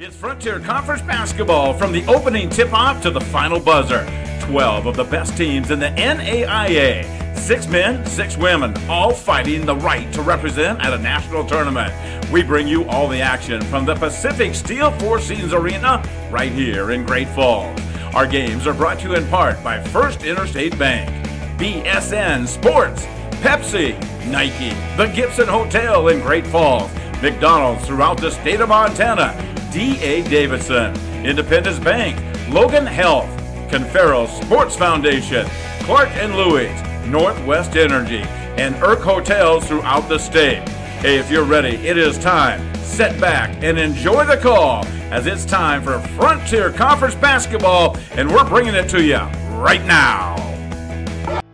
It's Frontier Conference basketball from the opening tip off to the final buzzer. 12 of the best teams in the NAIA. Six men, six women, all fighting the right to represent at a national tournament. We bring you all the action from the Pacific Steel Four Seasons Arena right here in Great Falls. Our games are brought to you in part by First Interstate Bank, BSN Sports, Pepsi, Nike, the Gibson Hotel in Great Falls, McDonald's throughout the state of Montana, D.A. Davidson, Independence Bank, Logan Health, Confero Sports Foundation, Clark and Louis, Northwest Energy, and Irk Hotels throughout the state. Hey, if you're ready, it is time. Sit back and enjoy the call as it's time for Frontier Conference basketball, and we're bringing it to you right now.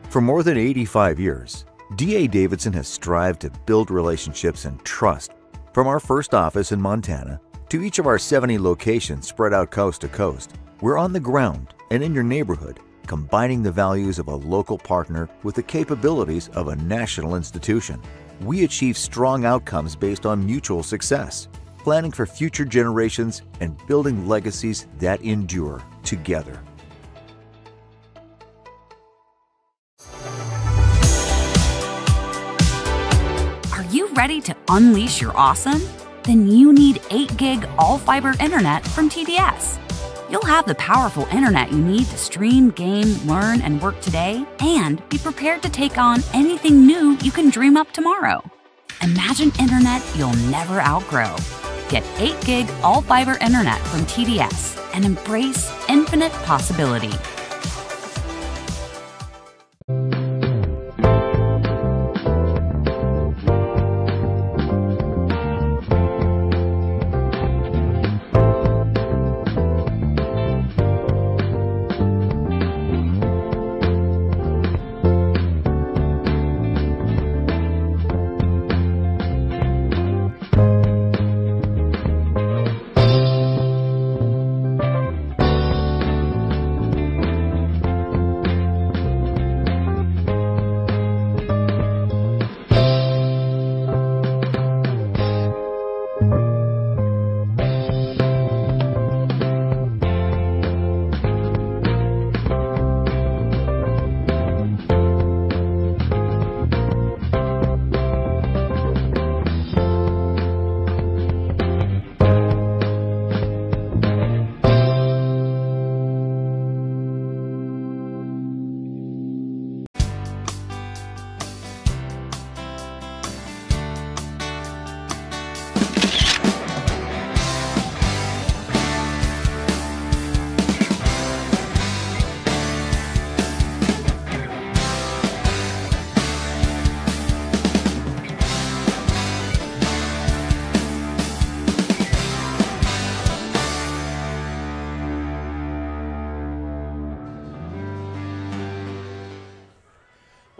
For more than 85 years, D.A. Davidson has strived to build relationships and trust from our first office in Montana to each of our 70 locations spread out coast to coast. We're on the ground and in your neighborhood, combining the values of a local partner with the capabilities of a national institution. We achieve strong outcomes based on mutual success, planning for future generations and building legacies that endure together. Are you ready to unleash your awesome? Then you need 8 gig all fiber internet from TDS. You'll have the powerful internet you need to stream, game, learn, and work today, and be prepared to take on anything new you can dream up tomorrow. Imagine internet you'll never outgrow. Get 8 gig all fiber internet from TDS and embrace infinite possibility.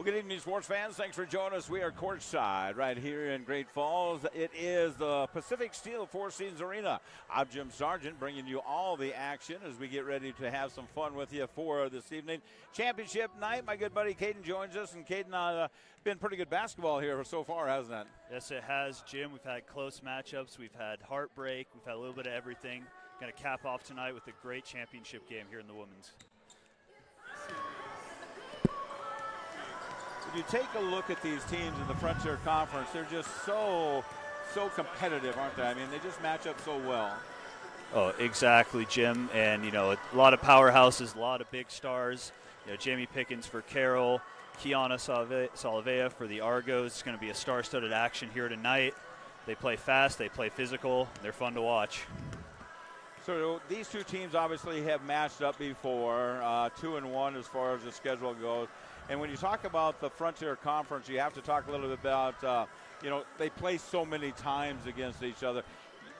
Well, good evening, sports fans. Thanks for joining us. We are courtside right here in Great Falls. It is the Pacific Steel Four Seasons Arena. I'm Jim Sargent, bringing you all the action as we get ready to have some fun with you for this evening. Championship night. My good buddy Caden joins us, and Caden, uh, been pretty good basketball here so far, hasn't it? Yes, it has, Jim. We've had close matchups. We've had heartbreak. We've had a little bit of everything. Going to cap off tonight with a great championship game here in the women's. If you take a look at these teams in the Frontier Conference, they're just so, so competitive, aren't they? I mean, they just match up so well. Oh, exactly, Jim. And, you know, a lot of powerhouses, a lot of big stars. You know, Jamie Pickens for Carroll, Kiana Salavea for the Argos. It's going to be a star studded action here tonight. They play fast, they play physical, they're fun to watch. So these two teams obviously have matched up before, uh, two and one as far as the schedule goes. And when you talk about the Frontier Conference, you have to talk a little bit about, uh, you know, they play so many times against each other.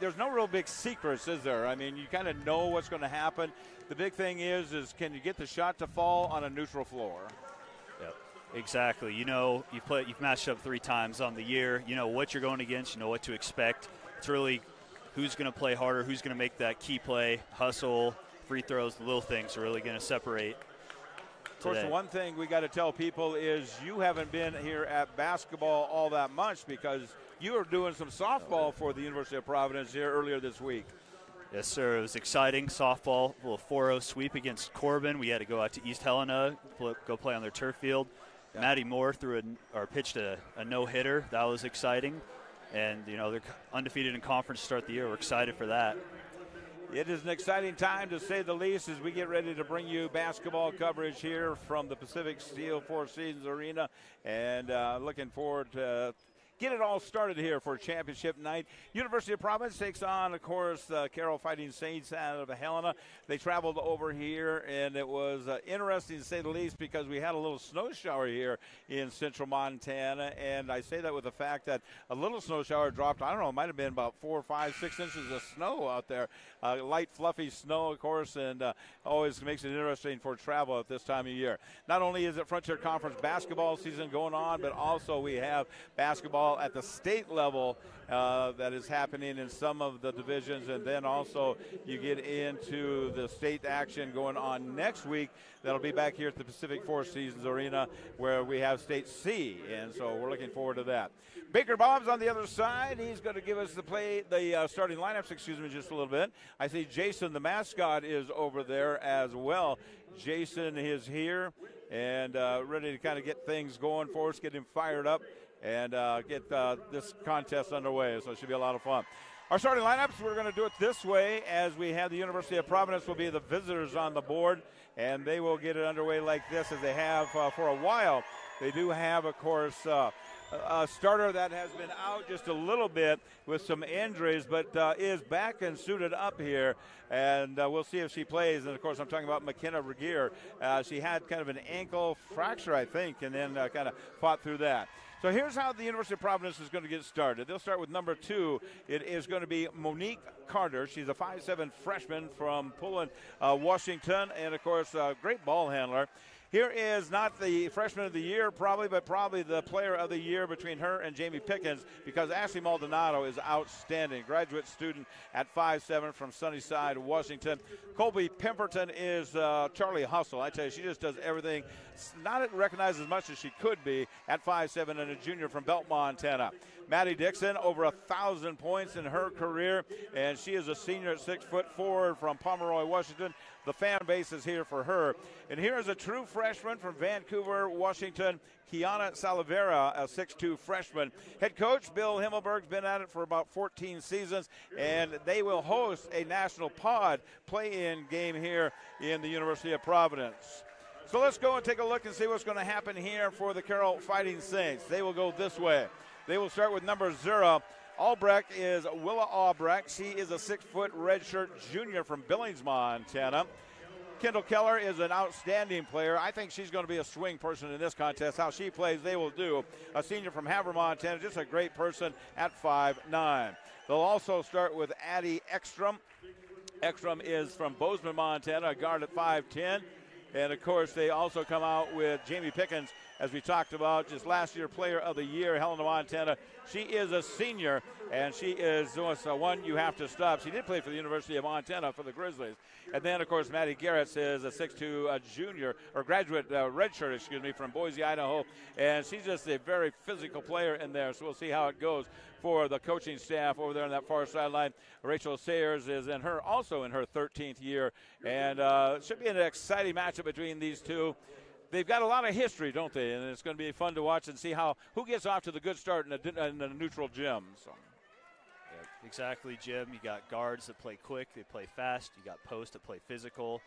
There's no real big secrets, is there? I mean, you kind of know what's going to happen. The big thing is, is can you get the shot to fall on a neutral floor? Yep, exactly. You know, you've played, you've matched up three times on the year. You know what you're going against. You know what to expect. It's really who's going to play harder, who's going to make that key play, hustle, free throws, the little things are really going to separate of course, the one thing we got to tell people is you haven't been here at basketball all that much because you were doing some softball for the University of Providence here earlier this week. Yes, sir. It was exciting. Softball, a little 4-0 sweep against Corbin. We had to go out to East Helena, go play on their turf field. Yeah. Maddie Moore threw a, or pitched a, a no-hitter. That was exciting. And, you know, they're undefeated in conference to start the year. We're excited for that. It is an exciting time to say the least as we get ready to bring you basketball coverage here from the Pacific Steel Four Seasons Arena. And uh, looking forward to get it all started here for championship night. University of Providence takes on, of course, uh, Carroll Fighting Saints out of Helena. They traveled over here, and it was uh, interesting to say the least because we had a little snow shower here in central Montana. And I say that with the fact that a little snow shower dropped, I don't know, it might have been about four, five, six inches of snow out there. Uh, light, fluffy snow, of course, and uh, always makes it interesting for travel at this time of year. Not only is it Frontier Conference basketball season going on, but also we have basketball at the state level uh, that is happening in some of the divisions. And then also you get into the state action going on next week. That'll be back here at the Pacific Four Seasons Arena where we have State C. And so we're looking forward to that. Baker Bob's on the other side. He's going to give us the play, the uh, starting lineups, excuse me, just a little bit. I see Jason, the mascot, is over there as well. Jason is here and uh, ready to kind of get things going for us, get him fired up and uh, get uh, this contest underway. So it should be a lot of fun. Our starting lineups, we're going to do it this way as we have the University of Providence will be the visitors on the board, and they will get it underway like this as they have uh, for a while. They do have, of course, uh, a starter that has been out just a little bit with some injuries, but uh, is back and suited up here. And uh, we'll see if she plays. And of course, I'm talking about McKenna Regier. Uh, she had kind of an ankle fracture, I think, and then uh, kind of fought through that. So here's how the University of Providence is going to get started. They'll start with number two. It is going to be Monique Carter. She's a five-seven freshman from Pullman, uh, Washington, and of course, a great ball handler. Here is not the freshman of the year, probably, but probably the player of the year between her and Jamie Pickens because Ashley Maldonado is outstanding. Graduate student at 5'7 from Sunnyside, Washington. Colby Pemberton is uh, Charlie Hustle. I tell you, she just does everything. Not recognized as much as she could be at 5'7 and a junior from Belt, Montana. Maddie Dixon, over a thousand points in her career, and she is a senior at six foot four from Pomeroy, Washington. The fan base is here for her. And here is a true freshman from Vancouver, Washington, Kiana Salavea, a 6'2 freshman. Head coach Bill Himmelberg's been at it for about 14 seasons, and they will host a national pod play in game here in the University of Providence. So let's go and take a look and see what's going to happen here for the Carroll Fighting Saints. They will go this way. They will start with number zero. Albrecht is Willa Albrecht. She is a six foot redshirt junior from Billings, Montana. Kendall Keller is an outstanding player. I think she's going to be a swing person in this contest. How she plays, they will do. A senior from Havre, Montana, just a great person at five nine. They'll also start with Addie Ekstrom. Ekstrom is from Bozeman, Montana, a guard at 5'10. And of course, they also come out with Jamie Pickens, as we talked about, just last year Player of the Year, Helena, Montana. She is a senior, and she is one you have to stop. She did play for the University of Montana for the Grizzlies. And then, of course, Maddie Garrett is a 6'2 uh, junior, or graduate uh, redshirt, excuse me, from Boise, Idaho. And she's just a very physical player in there, so we'll see how it goes for the coaching staff over there on that far sideline. Rachel Sayers is in her also in her 13th year, and uh, should be an exciting matchup between these two they've got a lot of history, don't they? And it's going to be fun to watch and see how who gets off to the good start in a, in a neutral gym. So. Yeah, exactly, Jim. You got guards that play quick, they play fast. You got posts that play physical.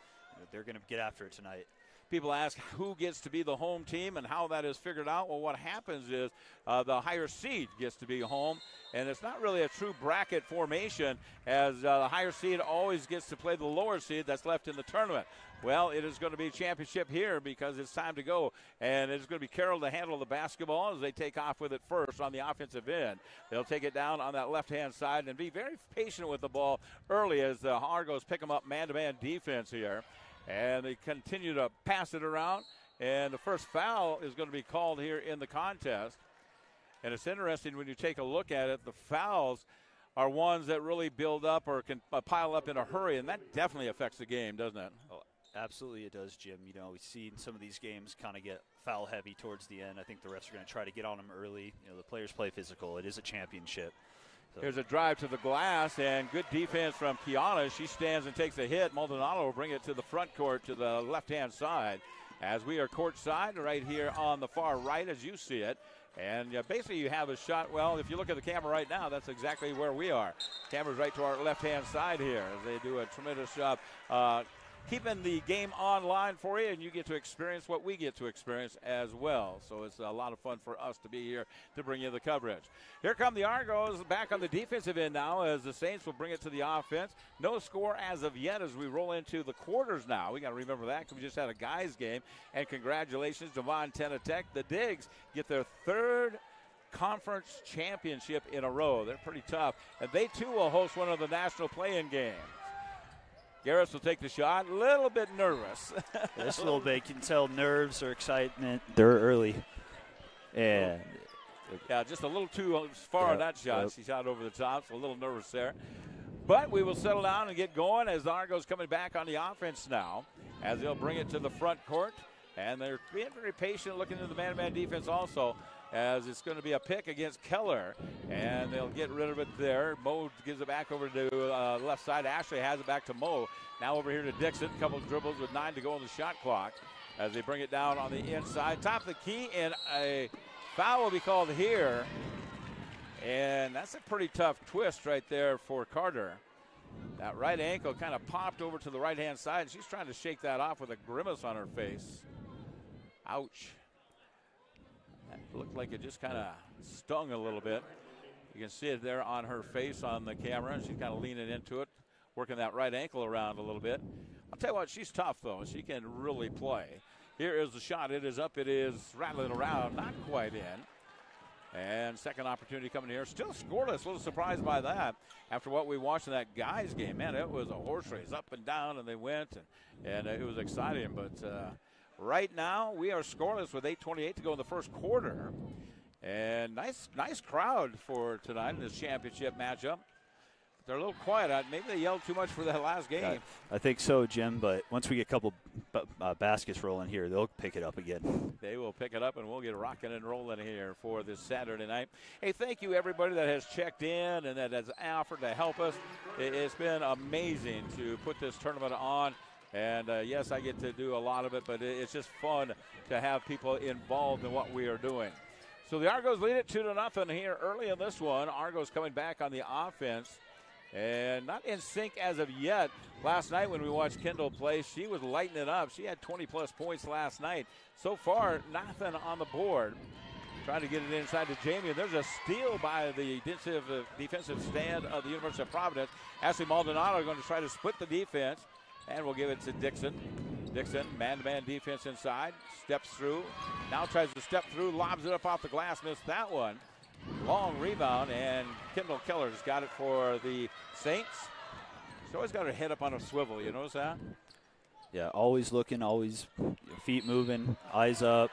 They're going to get after it tonight people ask who gets to be the home team and how that is figured out. Well, what happens is uh, the higher seed gets to be home, and it's not really a true bracket formation as uh, the higher seed always gets to play the lower seed that's left in the tournament. Well, it is going to be a championship here because it's time to go. And it's going to be Carroll to handle the basketball as they take off with it first on the offensive end. They'll take it down on that left hand side and be very patient with the ball early as the Argos pick them up man to man defense here. And they continue to pass it around. And the first foul is going to be called here in the contest. And it's interesting when you take a look at it, the fouls are ones that really build up or can uh, pile up in a hurry, and that definitely affects the game, doesn't it? Absolutely, it does, Jim. You know, we've seen some of these games kind of get foul heavy towards the end. I think the refs are going to try to get on them early. You know, the players play physical. It is a championship. So- Here's a drive to the glass and good defense from Kiana. She stands and takes a hit. Maldonado will bring it to the front court to the left hand side as we are court side right here on the far right as you see it. And uh, basically, you have a shot. Well, if you look at the camera right now, that's exactly where we are. Camera's right to our left hand side here as they do a tremendous job. Uh, keeping the game online for you, and you get to experience what we get to experience as well. So it's a lot of fun for us to be here to bring you the coverage. Here come the Argos back on the defensive end now as the Saints will bring it to the offense. No score as of yet as we roll into the quarters now. We got to remember that because we just had a guys game. And congratulations to Montana Tech. The Digs get their third conference championship in a row. They're pretty tough. And they too will host one of the national play-in games. Garris will take the shot. A little bit nervous. Just a little bit. You can tell nerves or excitement. They're early. And yeah, just a little too far on that shot. yep. She shot over the top, so a little nervous there. But we will settle down and get going as Argos coming back on the offense now, as they'll bring it to the front court. And they're being very patient, looking at the man-to-man defense also, as it's going to be a pick against Keller, and they'll get rid of it there. Mo gives it back over to uh, left side. Ashley has it back to Mo. Now over here to Dixon. A couple dribbles with nine to go on the shot clock as they bring it down on the inside. Top of the key, and a foul will be called here. And that's a pretty tough twist right there for Carter. That right ankle kind of popped over to the right hand side. and She's trying to shake that off with a grimace on her face. Ouch. Looked like it just kind of stung a little bit. You can see it there on her face on the camera. She's kind of leaning into it, working that right ankle around a little bit. I'll tell you what, she's tough though. She can really play. Here is the shot. It is up. It is rattling around. Not quite in. And second opportunity coming here. Still scoreless. A little surprised by that after what we watched in that guys game. Man, it was a horse race up and down, and they went, and, and it was exciting. But uh, right now, we are scoreless with 8:28 to go in the first quarter. And nice, nice crowd for tonight in this championship matchup. They're a little quiet. Uh, Maybe they yelled too much for that last game. I, I think so, Jim. But once we get a couple b- uh, baskets rolling here, they'll pick it up again. They will pick it up and we'll get rocking and rolling here for this Saturday night. Hey, thank you everybody that has checked in and that has offered to help us. It's been amazing to put this tournament on. And uh, yes, I get to do a lot of it, but it's just fun to have people involved in what we are doing. So the Argos lead it two to nothing here early in this one. Argos coming back on the offense. And not in sync as of yet. Last night when we watched Kendall play, she was lighting it up. She had 20 plus points last night. So far, nothing on the board. Trying to get it inside to Jamie. And there's a steal by the defensive, uh, defensive stand of the University of Providence. Ashley Maldonado going to try to split the defense. And we'll give it to Dixon. Dixon, man to man defense inside. Steps through. Now tries to step through. Lobs it up off the glass. Missed that one. Long rebound, and Kendall Keller's got it for the Saints. She's always got her head up on a swivel. You notice that? Yeah, always looking, always feet moving, eyes up.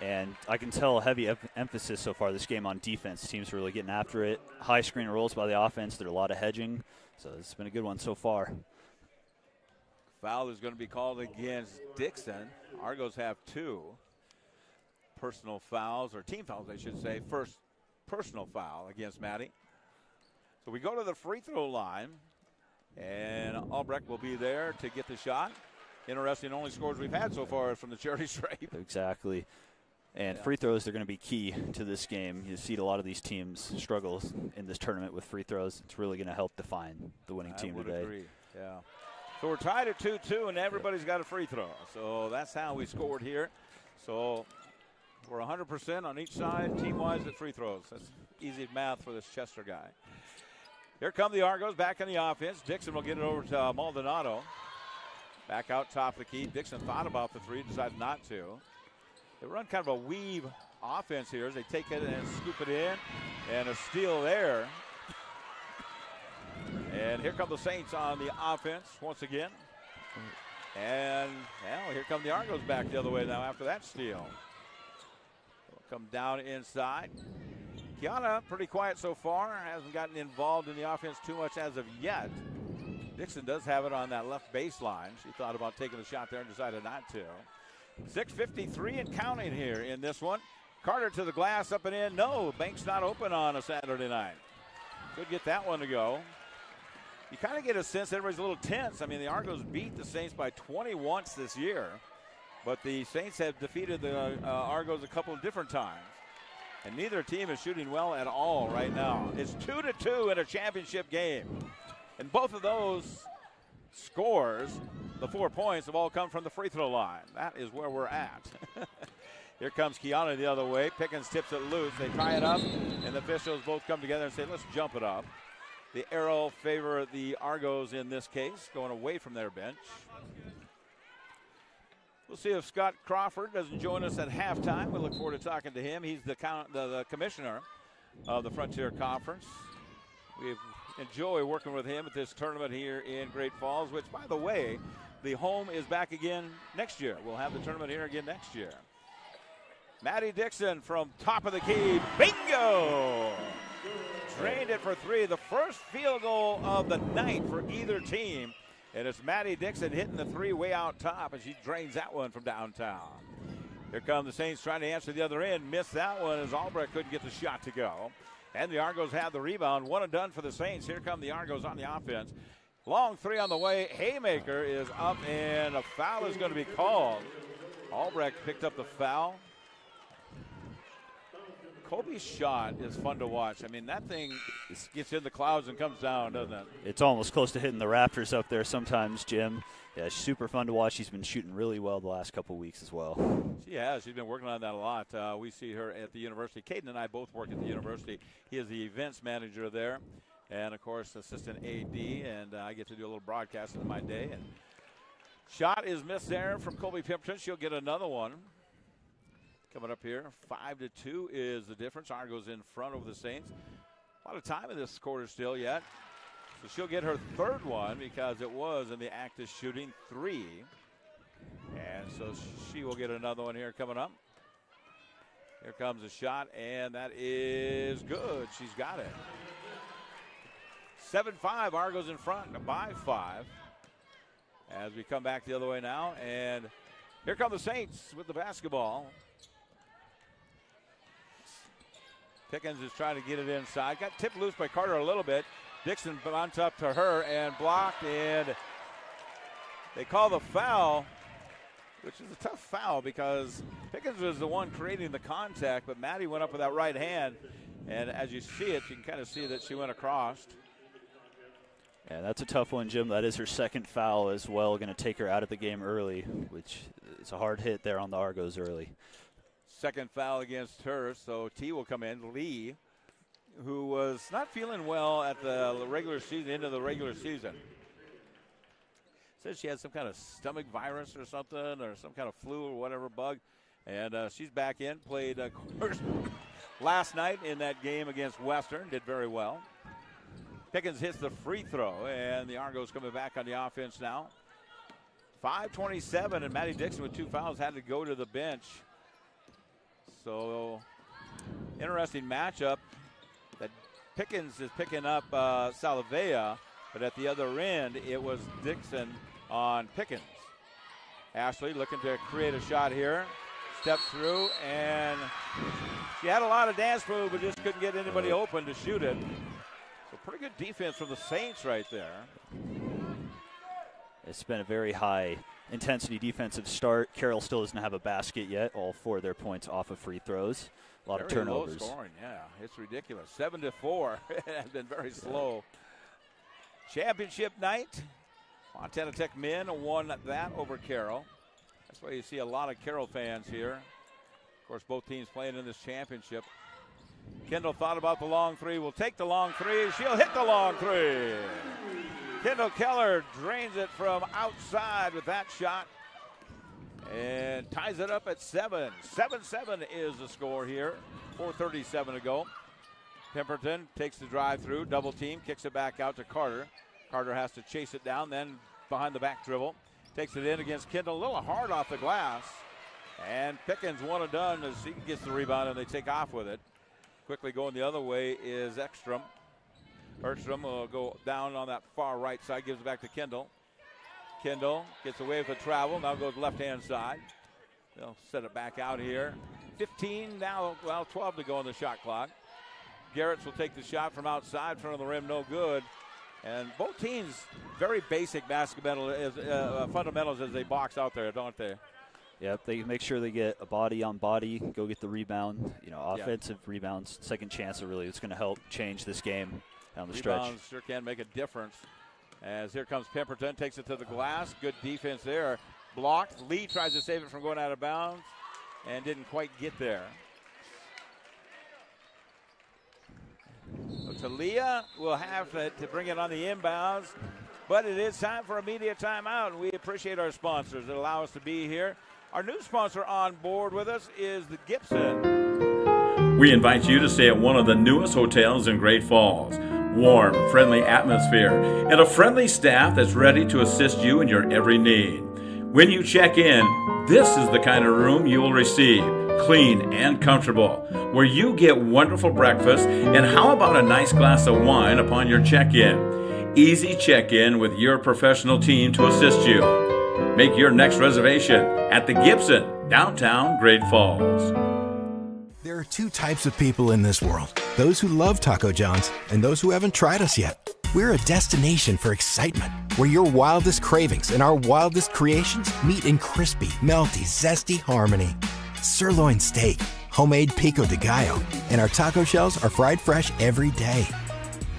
And I can tell heavy em- emphasis so far this game on defense. Teams really getting after it. High screen rolls by the offense. There's a lot of hedging. So it's been a good one so far. Foul is going to be called against Dixon. Argos have two personal fouls, or team fouls, I should say. First personal foul against Maddie. So we go to the free throw line, and Albrecht will be there to get the shot. Interesting, only scores we've had so far is from the charity stripe. Exactly. And Yeah. free throws are going to be key to this game. You see a lot of these teams struggle in this tournament with free throws. It's really going to help define the winning I team would today. agree. Yeah. So we're tied at 2 2, and everybody's got a free throw. So that's how we scored here. So we're 100% on each side, team wise, at free throws. That's easy math for this Chester guy. Here come the Argos back in the offense. Dixon will get it over to uh, Maldonado. Back out top of the key. Dixon thought about the three, decided not to. They run kind of a weave offense here as they take it and scoop it in. And a steal there. And here come the Saints on the offense once again. And well, here come the Argos back the other way now after that steal. Come down inside. Kiana, pretty quiet so far, hasn't gotten involved in the offense too much as of yet. Dixon does have it on that left baseline. She thought about taking the shot there and decided not to. 6.53 and counting here in this one. Carter to the glass, up and in. No, Bank's not open on a Saturday night. Could get that one to go. You kind of get a sense everybody's a little tense. I mean, the Argos beat the Saints by 20 once this year, but the Saints have defeated the uh, Argos a couple of different times. And neither team is shooting well at all right now. It's two to two in a championship game. And both of those scores, the four points, have all come from the free throw line. That is where we're at. Here comes Kiana the other way. Pickens tips it loose. They tie it up, and the officials both come together and say, let's jump it up. The arrow favor the Argos in this case, going away from their bench. We'll see if Scott Crawford doesn't join us at halftime. We look forward to talking to him. He's the, count, the, the commissioner of the Frontier Conference. We enjoy working with him at this tournament here in Great Falls, which, by the way, the home is back again next year. We'll have the tournament here again next year. Maddie Dixon from top of the key. Bingo! Drained it for three. The first field goal of the night for either team. And it's Maddie Dixon hitting the three way out top as she drains that one from downtown. Here come the Saints trying to answer the other end. Missed that one as Albrecht couldn't get the shot to go. And the Argos have the rebound. One and done for the Saints. Here come the Argos on the offense. Long three on the way. Haymaker is up, and a foul is going to be called. Albrecht picked up the foul. Kobe's shot is fun to watch. I mean, that thing gets in the clouds and comes down, doesn't it? It's almost close to hitting the Raptors up there sometimes, Jim. Yeah, super fun to watch. She's been shooting really well the last couple weeks as well. She has. She's been working on that a lot. Uh, we see her at the university. Caden and I both work at the university. He is the events manager there, and of course, assistant AD. And uh, I get to do a little broadcasting in my day. And shot is missed there from Kobe Pemberton. She'll get another one. Coming up here, five to two is the difference. Argos in front over the Saints. A lot of time in this quarter still yet. So she'll get her third one because it was in the act of shooting three. And so she will get another one here coming up. Here comes a shot, and that is good. She's got it. 7 5, Argos in front by five. As we come back the other way now, and here come the Saints with the basketball. Pickens is trying to get it inside. Got tipped loose by Carter a little bit. Dixon bounced up to her and blocked, and they call the foul, which is a tough foul because Pickens was the one creating the contact, but Maddie went up with that right hand, and as you see it, you can kind of see that she went across. Yeah, that's a tough one, Jim. That is her second foul as well. Going to take her out of the game early, which is a hard hit there on the Argos early. Second foul against her, so T will come in. Lee, who was not feeling well at the regular season, into the regular season. Says she had some kind of stomach virus or something, or some kind of flu or whatever bug. And uh, she's back in, played, of course, last night in that game against Western, did very well. Pickens hits the free throw, and the Argos coming back on the offense now. 5.27, and Maddie Dixon with two fouls had to go to the bench. So, interesting matchup. That Pickens is picking up uh, Salavea, but at the other end, it was Dixon on Pickens. Ashley looking to create a shot here. Step through, and she had a lot of dance move, but just couldn't get anybody open to shoot it. So, pretty good defense from the Saints right there. It's been a very high intensity defensive start. Carroll still doesn't have a basket yet. All four of their points off of free throws. A lot very of turnovers. Low scoring, yeah, it's ridiculous. Seven to four. it has been very slow. Championship night. Montana Tech men won that over Carroll. That's why you see a lot of Carroll fans here. Of course, both teams playing in this championship. Kendall thought about the long three. We'll take the long three. She'll hit the long three. Kendall Keller drains it from outside with that shot and ties it up at seven. 7 7 is the score here. 4.37 to go. Pemberton takes the drive through, double team, kicks it back out to Carter. Carter has to chase it down, then behind the back dribble. Takes it in against Kendall, a little hard off the glass. And Pickens one and done as he gets the rebound and they take off with it. Quickly going the other way is Ekstrom. Bergstrom will go down on that far right side, gives it back to Kendall. Kendall gets away with the travel, now goes left hand side. They'll set it back out here. 15 now, well, 12 to go on the shot clock. Garrett's will take the shot from outside, front of the rim, no good. And both teams, very basic basketball uh, uh, fundamentals as they box out there, don't they? Yep, they make sure they get a body on body, go get the rebound. You know, offensive yeah. rebounds, second chance. Are really, it's going to help change this game down the rebounds stretch. sure can make a difference. As here comes Pemberton, takes it to the glass. Good defense there. Blocked. Lee tries to save it from going out of bounds and didn't quite get there. So Talia will have to, to bring it on the inbounds, but it is time for a media timeout. We appreciate our sponsors that allow us to be here. Our new sponsor on board with us is the Gibson. We invite you to stay at one of the newest hotels in Great Falls. Warm, friendly atmosphere, and a friendly staff that's ready to assist you in your every need. When you check in, this is the kind of room you will receive clean and comfortable, where you get wonderful breakfast, and how about a nice glass of wine upon your check in? Easy check in with your professional team to assist you. Make your next reservation at the Gibson, downtown Great Falls. There are two types of people in this world those who love Taco John's and those who haven't tried us yet. We're a destination for excitement where your wildest cravings and our wildest creations meet in crispy, melty, zesty harmony sirloin steak, homemade pico de gallo, and our taco shells are fried fresh every day.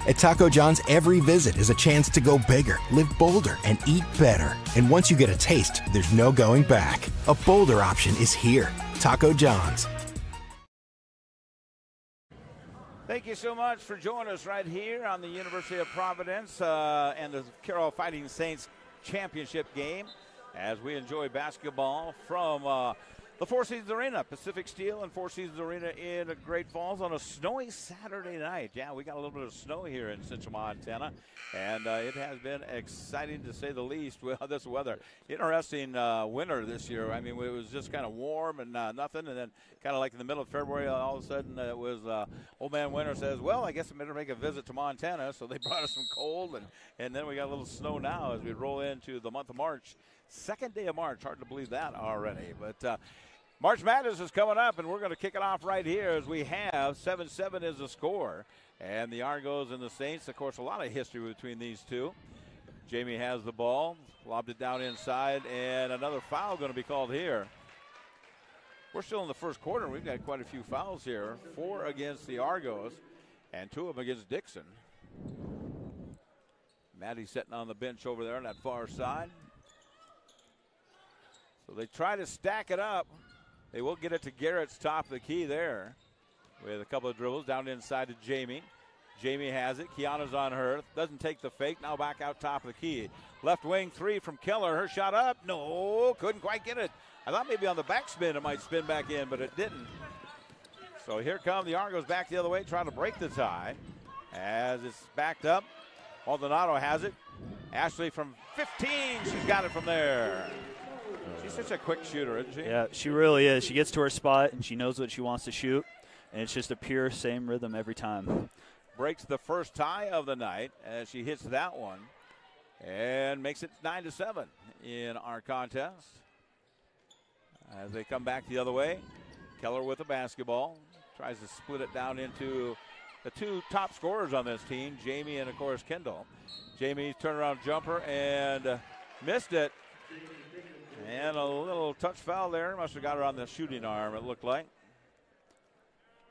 At Taco John's, every visit is a chance to go bigger, live bolder, and eat better. And once you get a taste, there's no going back. A bolder option is here. Taco John's. Thank you so much for joining us right here on the University of Providence uh, and the Carroll Fighting Saints championship game as we enjoy basketball from. Uh, the Four Seasons Arena, Pacific Steel and Four Seasons Arena in Great Falls on a snowy Saturday night. Yeah, we got a little bit of snow here in central Montana, and uh, it has been exciting to say the least with this weather. Interesting uh, winter this year. I mean, it was just kind of warm and uh, nothing, and then kind of like in the middle of February, all of a sudden it was uh, Old Man Winter says, "Well, I guess I better make a visit to Montana." So they brought us some cold, and and then we got a little snow now as we roll into the month of March. Second day of March. Hard to believe that already. But uh, March Madness is coming up, and we're going to kick it off right here as we have 7 7 is the score. And the Argos and the Saints, of course, a lot of history between these two. Jamie has the ball, lobbed it down inside, and another foul going to be called here. We're still in the first quarter. We've got quite a few fouls here. Four against the Argos, and two of them against Dixon. Maddie sitting on the bench over there on that far side. So they try to stack it up. They will get it to Garrett's top of the key there with a couple of dribbles down inside to Jamie. Jamie has it. Kiana's on her. Doesn't take the fake. Now back out top of the key. Left wing three from Keller. Her shot up. No, couldn't quite get it. I thought maybe on the backspin it might spin back in, but it didn't. So here come the Argos back the other way, trying to break the tie. As it's backed up. Maldonado has it. Ashley from 15. She's got it from there. She's such a quick shooter, isn't she? Yeah, she really is. She gets to her spot and she knows what she wants to shoot, and it's just a pure same rhythm every time. Breaks the first tie of the night as she hits that one, and makes it nine to seven in our contest. As they come back the other way, Keller with the basketball tries to split it down into the two top scorers on this team, Jamie and of course Kendall. Jamie's turnaround jumper and missed it. And a little touch foul there. Must have got her on the shooting arm, it looked like.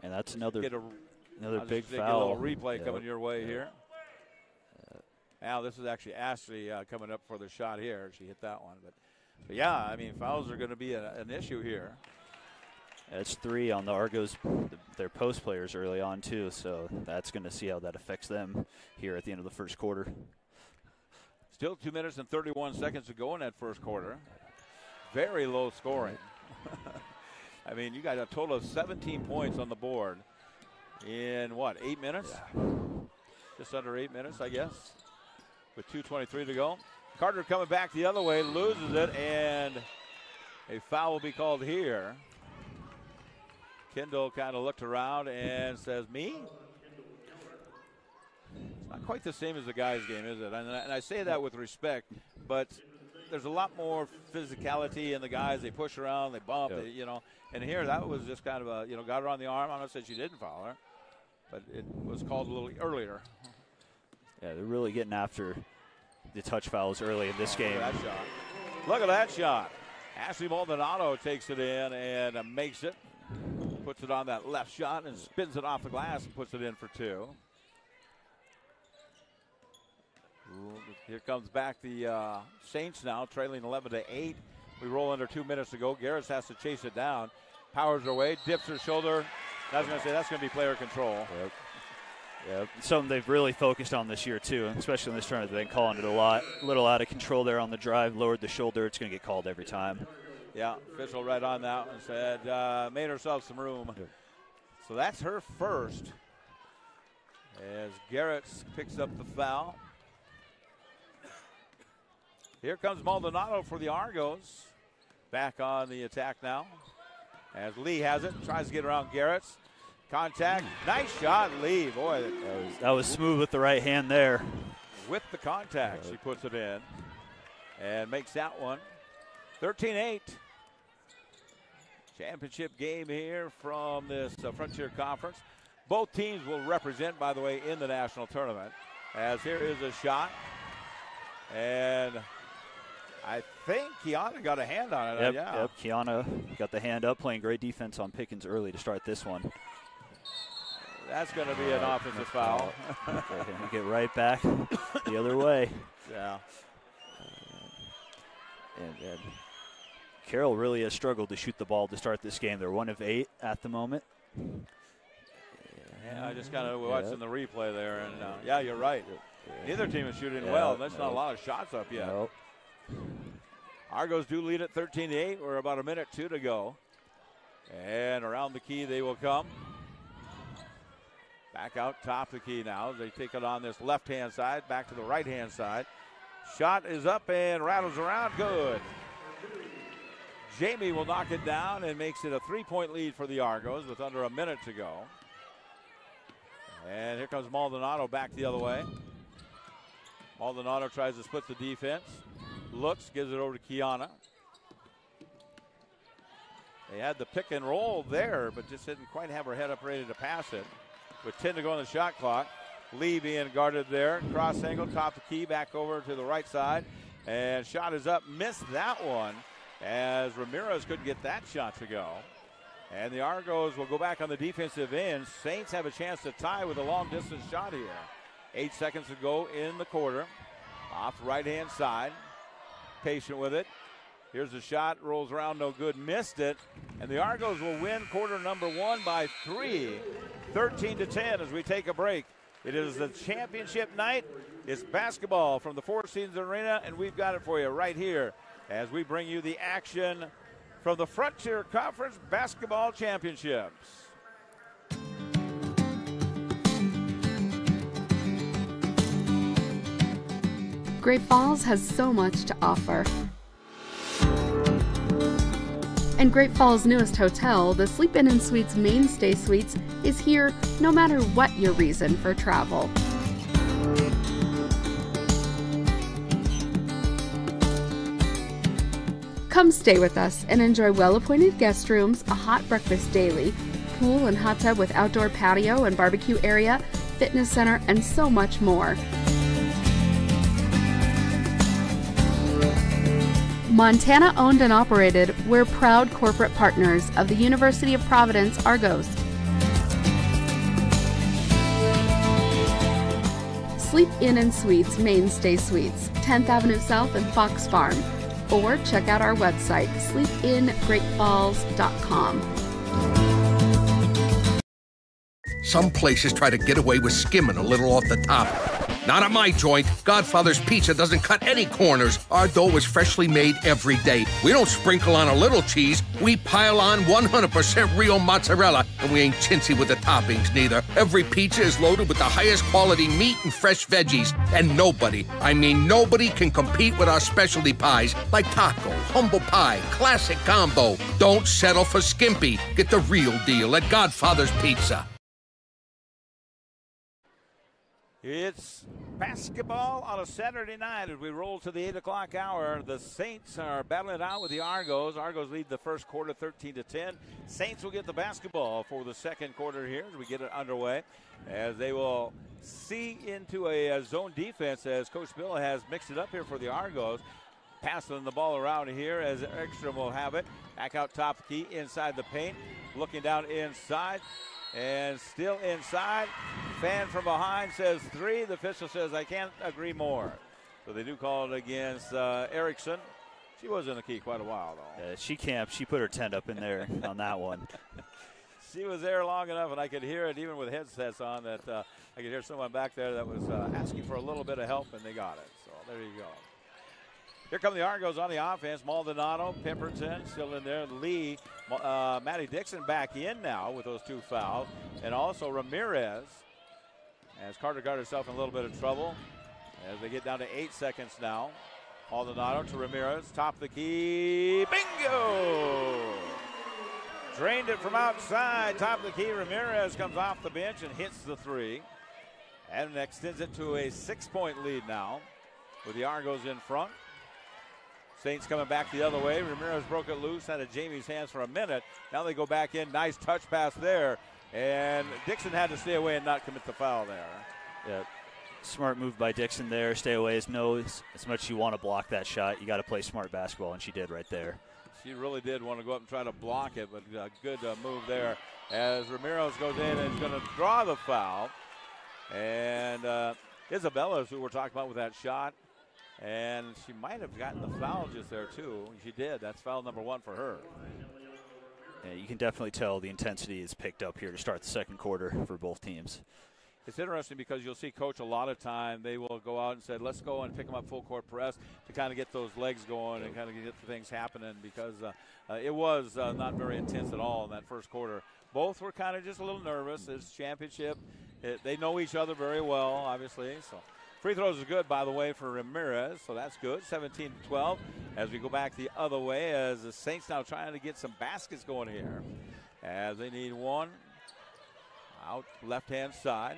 And that's another a, another big foul. a little replay yeah. coming your way yeah. here. now this is actually Ashley uh, coming up for the shot here. She hit that one, but, but yeah, I mean fouls are going to be a, an issue here. It's three on the Argos, their post players early on too. So that's going to see how that affects them here at the end of the first quarter. Still two minutes and 31 seconds to go in that first quarter very low scoring. I mean, you got a total of 17 points on the board in what, eight minutes? Yeah. Just under eight minutes, I guess, with 2.23 to go. Carter coming back the other way, loses it, and a foul will be called here. Kendall kind of looked around and says, Me? It's not quite the same as the guys' game, is it? And I say that with respect, but there's a lot more physicality in the guys. They push around, they bump, they, you know. And here, that was just kind of a, you know, got her on the arm. I'm not saying she didn't foul her. but it was called a little earlier. Yeah, they're really getting after the touch fouls early in this game. Look at that shot. Look at that shot. Ashley Maldonado takes it in and uh, makes it. Puts it on that left shot and spins it off the glass and puts it in for two. Here comes back the uh, Saints now, trailing 11 to 8. We roll under two minutes to go. Garris has to chase it down. Powers away, dips her shoulder. I was going to say that's going to be player control. Yep. Yep. Something they've really focused on this year too, especially in this tournament. They've been calling it a lot. A little out of control there on the drive, lowered the shoulder. It's going to get called every time. Yeah, official right on that one said uh, made herself some room. So that's her first. As Garrett picks up the foul. Here comes Maldonado for the Argos. Back on the attack now. As Lee has it, tries to get around Garrett's. Contact. Nice shot, Lee. Boy, that was, that was smooth with the right hand there. With the contact, she puts it in and makes that one 13 8. Championship game here from this uh, Frontier Conference. Both teams will represent, by the way, in the national tournament. As here is a shot. And I think Kiana got a hand on it. Yep, yeah. yep. Kiana got the hand up, playing great defense on Pickens early to start this one. That's going to be an offensive foul. get right back the other way. Yeah. And, and Carroll really has struggled to shoot the ball to start this game. They're one of eight at the moment. Yeah, I just kind of watching the replay there, and uh, yeah, you're right. Neither team is shooting Yeah, well. There's no. not a lot of shots up yet. Nope. Argos do lead at 13 8. We're about a minute two to go. And around the key they will come. Back out top the key now. They take it on this left hand side, back to the right hand side. Shot is up and rattles around. Good. Jamie will knock it down and makes it a three point lead for the Argos with under a minute to go. And here comes Maldonado back the other way. Maldonado tries to split the defense. Looks, gives it over to Kiana. They had the pick and roll there, but just didn't quite have her head up ready to pass it. With 10 to go on the shot clock. Lee being guarded there. Cross angle, top the key, back over to the right side. And shot is up. Missed that one as Ramirez couldn't get that shot to go. And the Argos will go back on the defensive end. Saints have a chance to tie with a long distance shot here. Eight seconds to go in the quarter. Off right hand side. Patient with it. Here's the shot, rolls around, no good, missed it. And the Argos will win quarter number one by three, 13 to 10 as we take a break. It is the championship night. It's basketball from the Four Seasons Arena, and we've got it for you right here as we bring you the action from the Frontier Conference Basketball Championships. Great Falls has so much to offer. And Great Falls' newest hotel, the Sleep Inn and Suites Mainstay Suites, is here no matter what your reason for travel. Come stay with us and enjoy well appointed guest rooms, a hot breakfast daily, pool and hot tub with outdoor patio and barbecue area, fitness center, and so much more. Montana owned and operated, we're proud corporate partners of the University of Providence Argos. Sleep Inn and Suites Mainstay Suites, 10th Avenue South and Fox Farm. Or check out our website, sleepingreatfalls.com. Some places try to get away with skimming a little off the top. Not at my joint. Godfather's Pizza doesn't cut any corners. Our dough is freshly made every day. We don't sprinkle on a little cheese. We pile on 100% real mozzarella, and we ain't chintzy with the toppings neither. Every pizza is loaded with the highest quality meat and fresh veggies, and nobody, I mean nobody, can compete with our specialty pies like taco, humble pie, classic combo. Don't settle for skimpy. Get the real deal at Godfather's Pizza. It's basketball on a Saturday night as we roll to the 8 o'clock hour. The Saints are battling it out with the Argos. Argos lead the first quarter 13 to 10. Saints will get the basketball for the second quarter here as we get it underway. As they will see into a, a zone defense as Coach Bill has mixed it up here for the Argos. Passing the ball around here as Ekstrom will have it. Back out top key inside the paint. Looking down inside. And still inside. Fan from behind says three. The official says, I can't agree more. So they do call it against uh, Erickson. She was in the key quite a while, though. Yeah, she camped. She put her tent up in there on that one. She was there long enough, and I could hear it even with headsets on that uh, I could hear someone back there that was uh, asking for a little bit of help, and they got it. So there you go. Here come the Argos on the offense. Maldonado, Pemberton still in there. Lee, uh, Maddie Dixon back in now with those two fouls. And also Ramirez as Carter got herself in a little bit of trouble as they get down to eight seconds now. Maldonado to Ramirez, top of the key. Bingo! Drained it from outside, top of the key. Ramirez comes off the bench and hits the three. And extends it to a six point lead now with the Argos in front. Saints coming back the other way. Ramirez broke it loose out of Jamie's hands for a minute. Now they go back in. Nice touch pass there. And Dixon had to stay away and not commit the foul there. Yeah. Smart move by Dixon there. Stay away as no as much as you want to block that shot. You got to play smart basketball, and she did right there. She really did want to go up and try to block it, but a good uh, move there as Ramirez goes in and is going to draw the foul. And uh, Isabella's who we're talking about with that shot and she might have gotten the foul just there, too. She did. That's foul number one for her. Yeah, you can definitely tell the intensity is picked up here to start the second quarter for both teams. It's interesting because you'll see coach a lot of time. They will go out and say, "Let's go and pick them up full court press to kind of get those legs going and kind of get things happening." Because uh, uh, it was uh, not very intense at all in that first quarter. Both were kind of just a little nervous. It's championship. It, they know each other very well, obviously. So Free throws is good, by the way, for Ramirez, so that's good. 17 to 12. As we go back the other way, as the Saints now trying to get some baskets going here, as they need one out left hand side.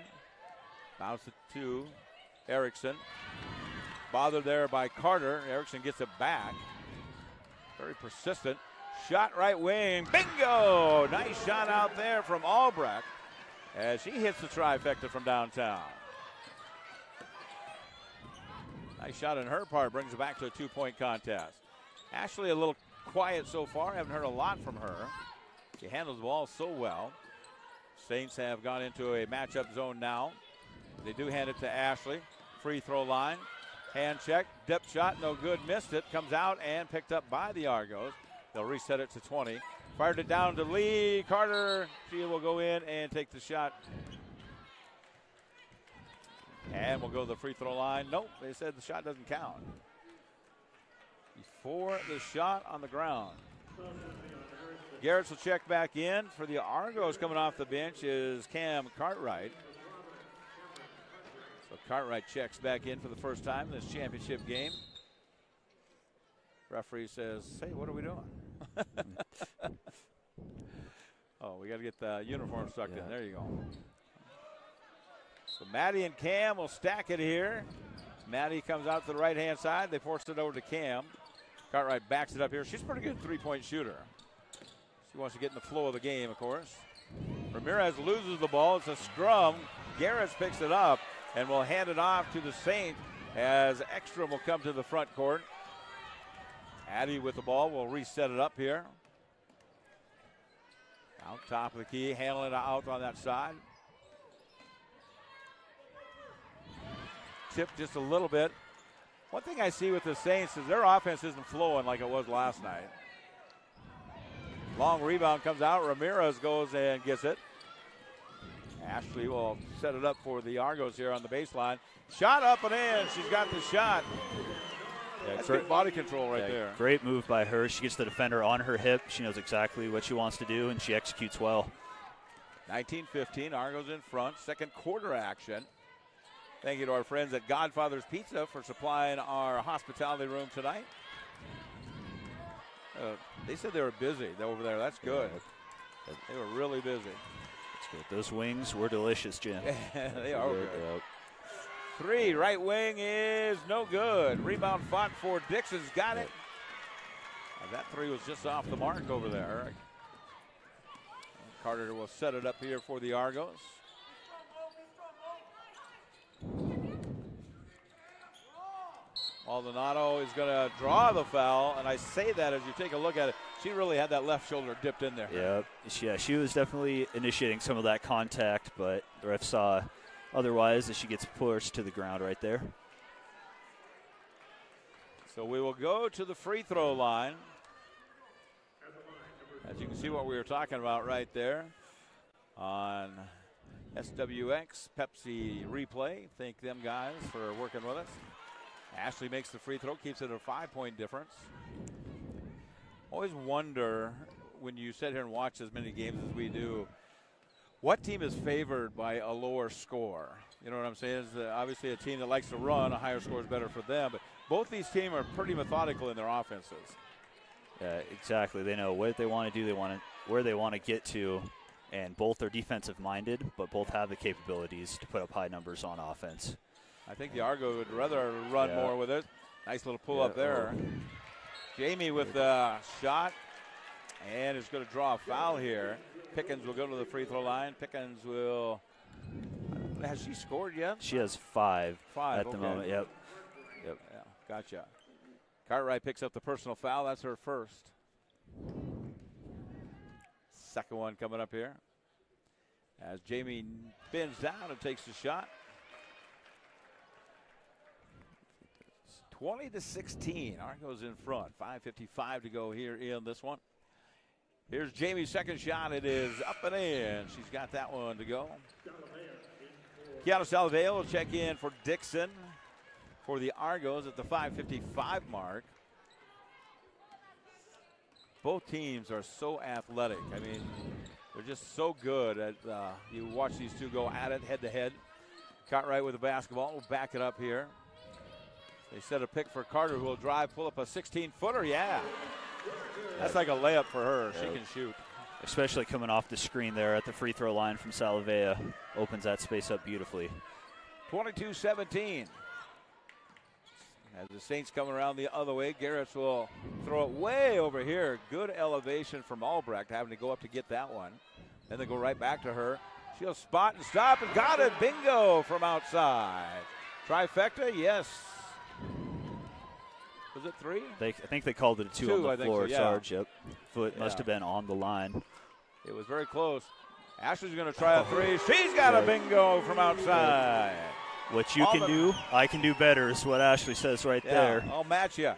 Bounce it to Erickson. Bothered there by Carter. Erickson gets it back. Very persistent. Shot right wing. Bingo! Nice shot out there from Albrecht as she hits the trifecta from downtown. Nice shot on her part brings it back to a two point contest. Ashley a little quiet so far. Haven't heard a lot from her. She handles the ball so well. Saints have gone into a matchup zone now. They do hand it to Ashley. Free throw line. Hand check. Dip shot. No good. Missed it. Comes out and picked up by the Argos. They'll reset it to 20. Fired it down to Lee. Carter. She will go in and take the shot and we'll go to the free throw line. Nope, they said the shot doesn't count. Before the shot on the ground. Garrett's will check back in. For the Argos coming off the bench is Cam Cartwright. So Cartwright checks back in for the first time in this championship game. Referee says, hey, what are we doing? oh, we got to get the uniform stuck yeah. in. There you go. So Maddie and Cam will stack it here. Maddie comes out to the right hand side. They force it over to Cam. Cartwright backs it up here. She's a pretty good three point shooter. She wants to get in the flow of the game, of course. Ramirez loses the ball. It's a scrum. Garris picks it up and will hand it off to the Saint as Ekstrom will come to the front court. Addie with the ball will reset it up here. Out top of the key, handling it out on that side. Tipped just a little bit. One thing I see with the Saints is their offense isn't flowing like it was last night. Long rebound comes out. Ramirez goes and gets it. Ashley will set it up for the Argos here on the baseline. Shot up and in. She's got the shot. Yeah, That's great body control right yeah, there. Great move by her. She gets the defender on her hip. She knows exactly what she wants to do, and she executes well. 19-15, Argos in front. Second quarter action. Thank you to our friends at Godfather's Pizza for supplying our hospitality room tonight. Uh, they said they were busy over there. That's good. They were really busy. That's good. Those wings were delicious, Jim. they are good. Three, right wing is no good. Rebound fought for Dixon's got it. that three was just off the mark over there. Carter will set it up here for the Argos. Maldonado is going to draw the foul, and I say that as you take a look at it, she really had that left shoulder dipped in there. Yep. Yeah, she was definitely initiating some of that contact, but the ref saw otherwise as she gets pushed to the ground right there. So we will go to the free throw line. As you can see what we were talking about right there on SWX Pepsi replay. Thank them guys for working with us. Ashley makes the free throw, keeps it a five point difference. Always wonder when you sit here and watch as many games as we do, what team is favored by a lower score? You know what I'm saying? Is obviously a team that likes to run, a higher score is better for them. But both these teams are pretty methodical in their offenses. Yeah, exactly. They know what they want to do. They want to where they want to get to, and both are defensive minded, but both have the capabilities to put up high numbers on offense. I think the Argo would rather run yeah. more with it. Nice little pull yeah, up there. Oh. Jamie with the shot and is going to draw a foul here. Pickens will go to the free throw line. Pickens will. Has she scored yet? She has five, five at okay. the moment. Yep. Yep. Yeah, gotcha. Cartwright picks up the personal foul. That's her first. Second one coming up here. As Jamie bends down and takes the shot. 20 to 16. Argos in front. 5.55 to go here in this one. Here's Jamie's second shot. It is up and in. She's got that one to go. Kiana Salavea will check in for Dixon for the Argos at the 5.55 mark. Both teams are so athletic. I mean, they're just so good at. Uh, you watch these two go at it head to head. Cartwright with the basketball. We'll back it up here. They set a pick for Carter, who will drive, pull up a 16 footer. Yeah. That's like a layup for her. She can shoot. Especially coming off the screen there at the free throw line from Salavea. Opens that space up beautifully. 22 17. As the Saints come around the other way, Garrett's will throw it way over here. Good elevation from Albrecht, having to go up to get that one. Then they go right back to her. She'll spot and stop and got it. Bingo from outside. Trifecta, yes. Was it three? They, I think they called it a two, two on the floor, so, yeah. Sarge. Yep. Foot yeah. must have been on the line. It was very close. Ashley's going to try a oh. three. She's got a bingo from outside. What you All can do, I can do better, is what Ashley says right yeah, there. I'll match you.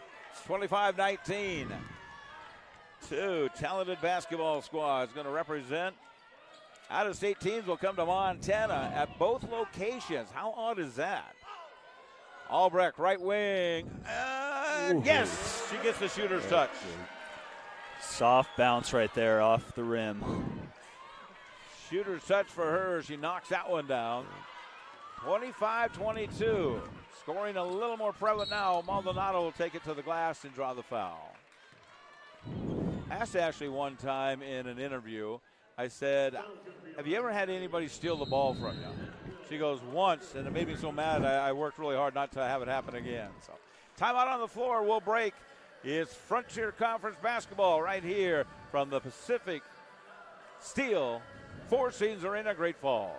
25 19. Two talented basketball squads going to represent. Out of state teams will come to Montana at both locations. How odd is that? Albrecht, right wing. Uh, yes, she gets the shooter's touch. Soft bounce right there off the rim. Shooter's touch for her. She knocks that one down. 25 22. Scoring a little more prevalent now. Maldonado will take it to the glass and draw the foul. Asked Ashley one time in an interview, I said, Have you ever had anybody steal the ball from you? She goes once, and it made me so mad I, I worked really hard not to have it happen again. So, timeout on the floor. We'll break. It's Frontier Conference basketball right here from the Pacific Steel Four Seasons Arena, Great Falls.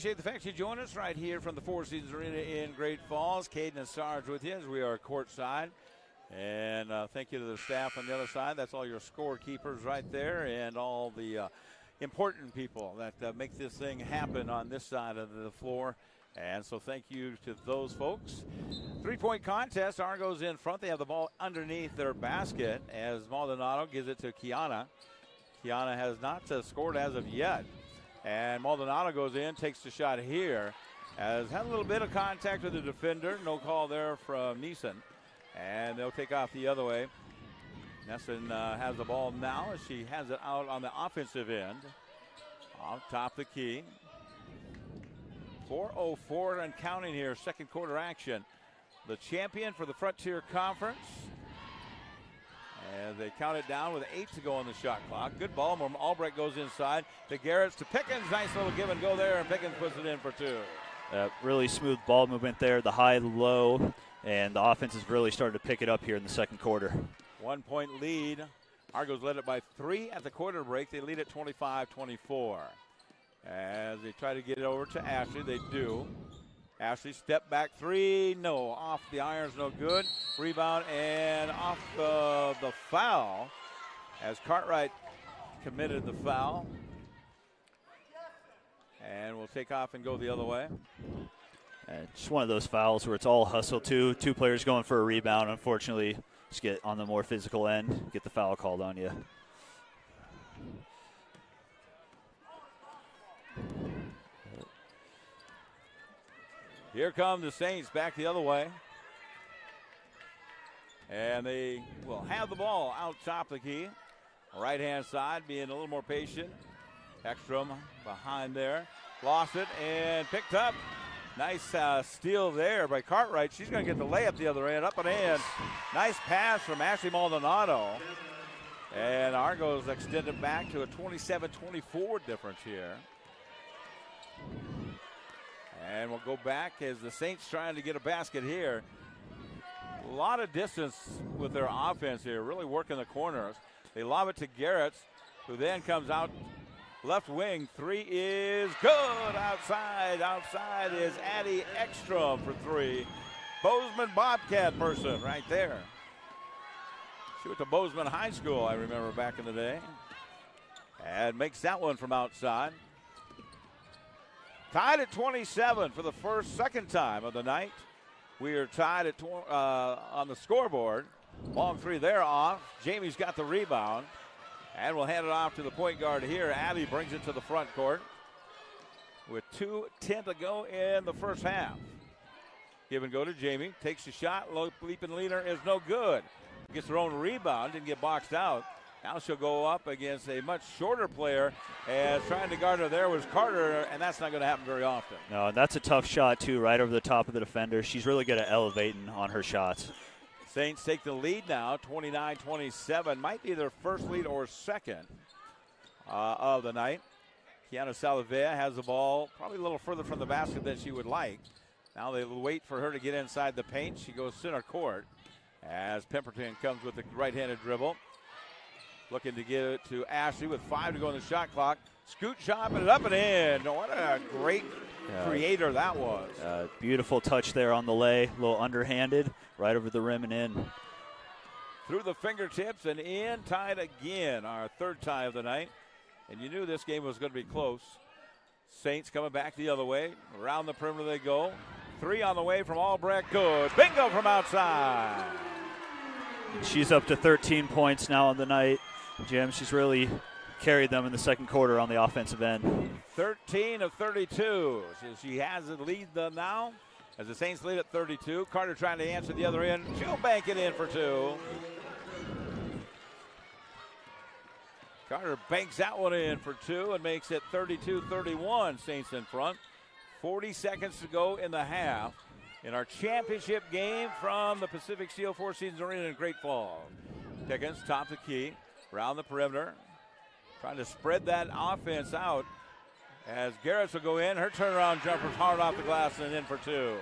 Appreciate the fact you joined us right here from the Four Seasons Arena in Great Falls. Caden and Sarge with you as we are courtside. And uh, thank you to the staff on the other side. That's all your scorekeepers right there and all the uh, important people that uh, make this thing happen on this side of the floor. And so thank you to those folks. Three point contest. Argos in front. They have the ball underneath their basket as Maldonado gives it to Kiana. Kiana has not uh, scored as of yet. And Maldonado goes in, takes the shot here. Has had a little bit of contact with the defender. No call there from Neeson. And they'll take off the other way. Nesson uh, has the ball now as she has it out on the offensive end. Off top the key. 4.04 and counting here, second quarter action. The champion for the Frontier Conference. And they count it down with eight to go on the shot clock. Good ball. Albrecht goes inside to Garrett's to Pickens. Nice little give and go there, and Pickens puts it in for two. Uh, really smooth ball movement there, the high, low, and the offense has really started to pick it up here in the second quarter. One point lead. Argos led it by three at the quarter break. They lead at 25 24. As they try to get it over to Ashley, they do. Ashley step back three, no. Off the irons, no good. Rebound and off the, the foul as Cartwright committed the foul. And we'll take off and go the other way. Uh, just one of those fouls where it's all hustle, too. Two players going for a rebound. Unfortunately, just get on the more physical end, get the foul called on you. Here come the Saints back the other way. And they will have the ball out top the key. Right hand side being a little more patient. Ekstrom behind there. Lost it and picked up. Nice uh, steal there by Cartwright. She's going to get the layup the other end, up and in. Nice pass from Ashley Maldonado. And Argos extended back to a 27 24 difference here. And we'll go back as the Saints trying to get a basket here. A lot of distance with their offense here, really working the corners. They lob it to Garrett, who then comes out left wing. Three is good outside. Outside is Addie Ekstrom for three. Bozeman Bobcat person right there. She went to Bozeman High School, I remember back in the day. And makes that one from outside. Tied at 27 for the first, second time of the night. We are tied at tw- uh, on the scoreboard. Long three there off. Jamie's got the rebound. And we'll hand it off to the point guard here. Abby brings it to the front court with 2.10 to go in the first half. Give and go to Jamie. Takes the shot. Leaping leader is no good. Gets her own rebound. Didn't get boxed out. Now she'll go up against a much shorter player. As trying to guard her there was Carter, and that's not going to happen very often. No, and that's a tough shot, too, right over the top of the defender. She's really good at elevating on her shots. Saints take the lead now, 29 27. Might be their first lead or second uh, of the night. Kiana Salavea has the ball probably a little further from the basket than she would like. Now they wait for her to get inside the paint. She goes center court as Pemberton comes with the right handed dribble. Looking to get it to Ashley with five to go on the shot clock. Scoot chopping it up and in. What a great yeah. creator that was. Uh, beautiful touch there on the lay. A little underhanded, right over the rim and in. Through the fingertips and in, tied again. Our third tie of the night. And you knew this game was going to be close. Saints coming back the other way. Around the perimeter they go. Three on the way from Albrecht. Good. Bingo from outside. She's up to 13 points now on the night. Jim, she's really carried them in the second quarter on the offensive end. 13 of 32. She has the lead them now as the Saints lead at 32. Carter trying to answer the other end. She'll bank it in for two. Carter banks that one in for two and makes it 32 31. Saints in front. 40 seconds to go in the half in our championship game from the Pacific Steel Four Seasons Arena in Great Falls. Pickens, top the key, around the perimeter, trying to spread that offense out as Garrett will go in. Her turnaround jumper's hard off the glass and in for two.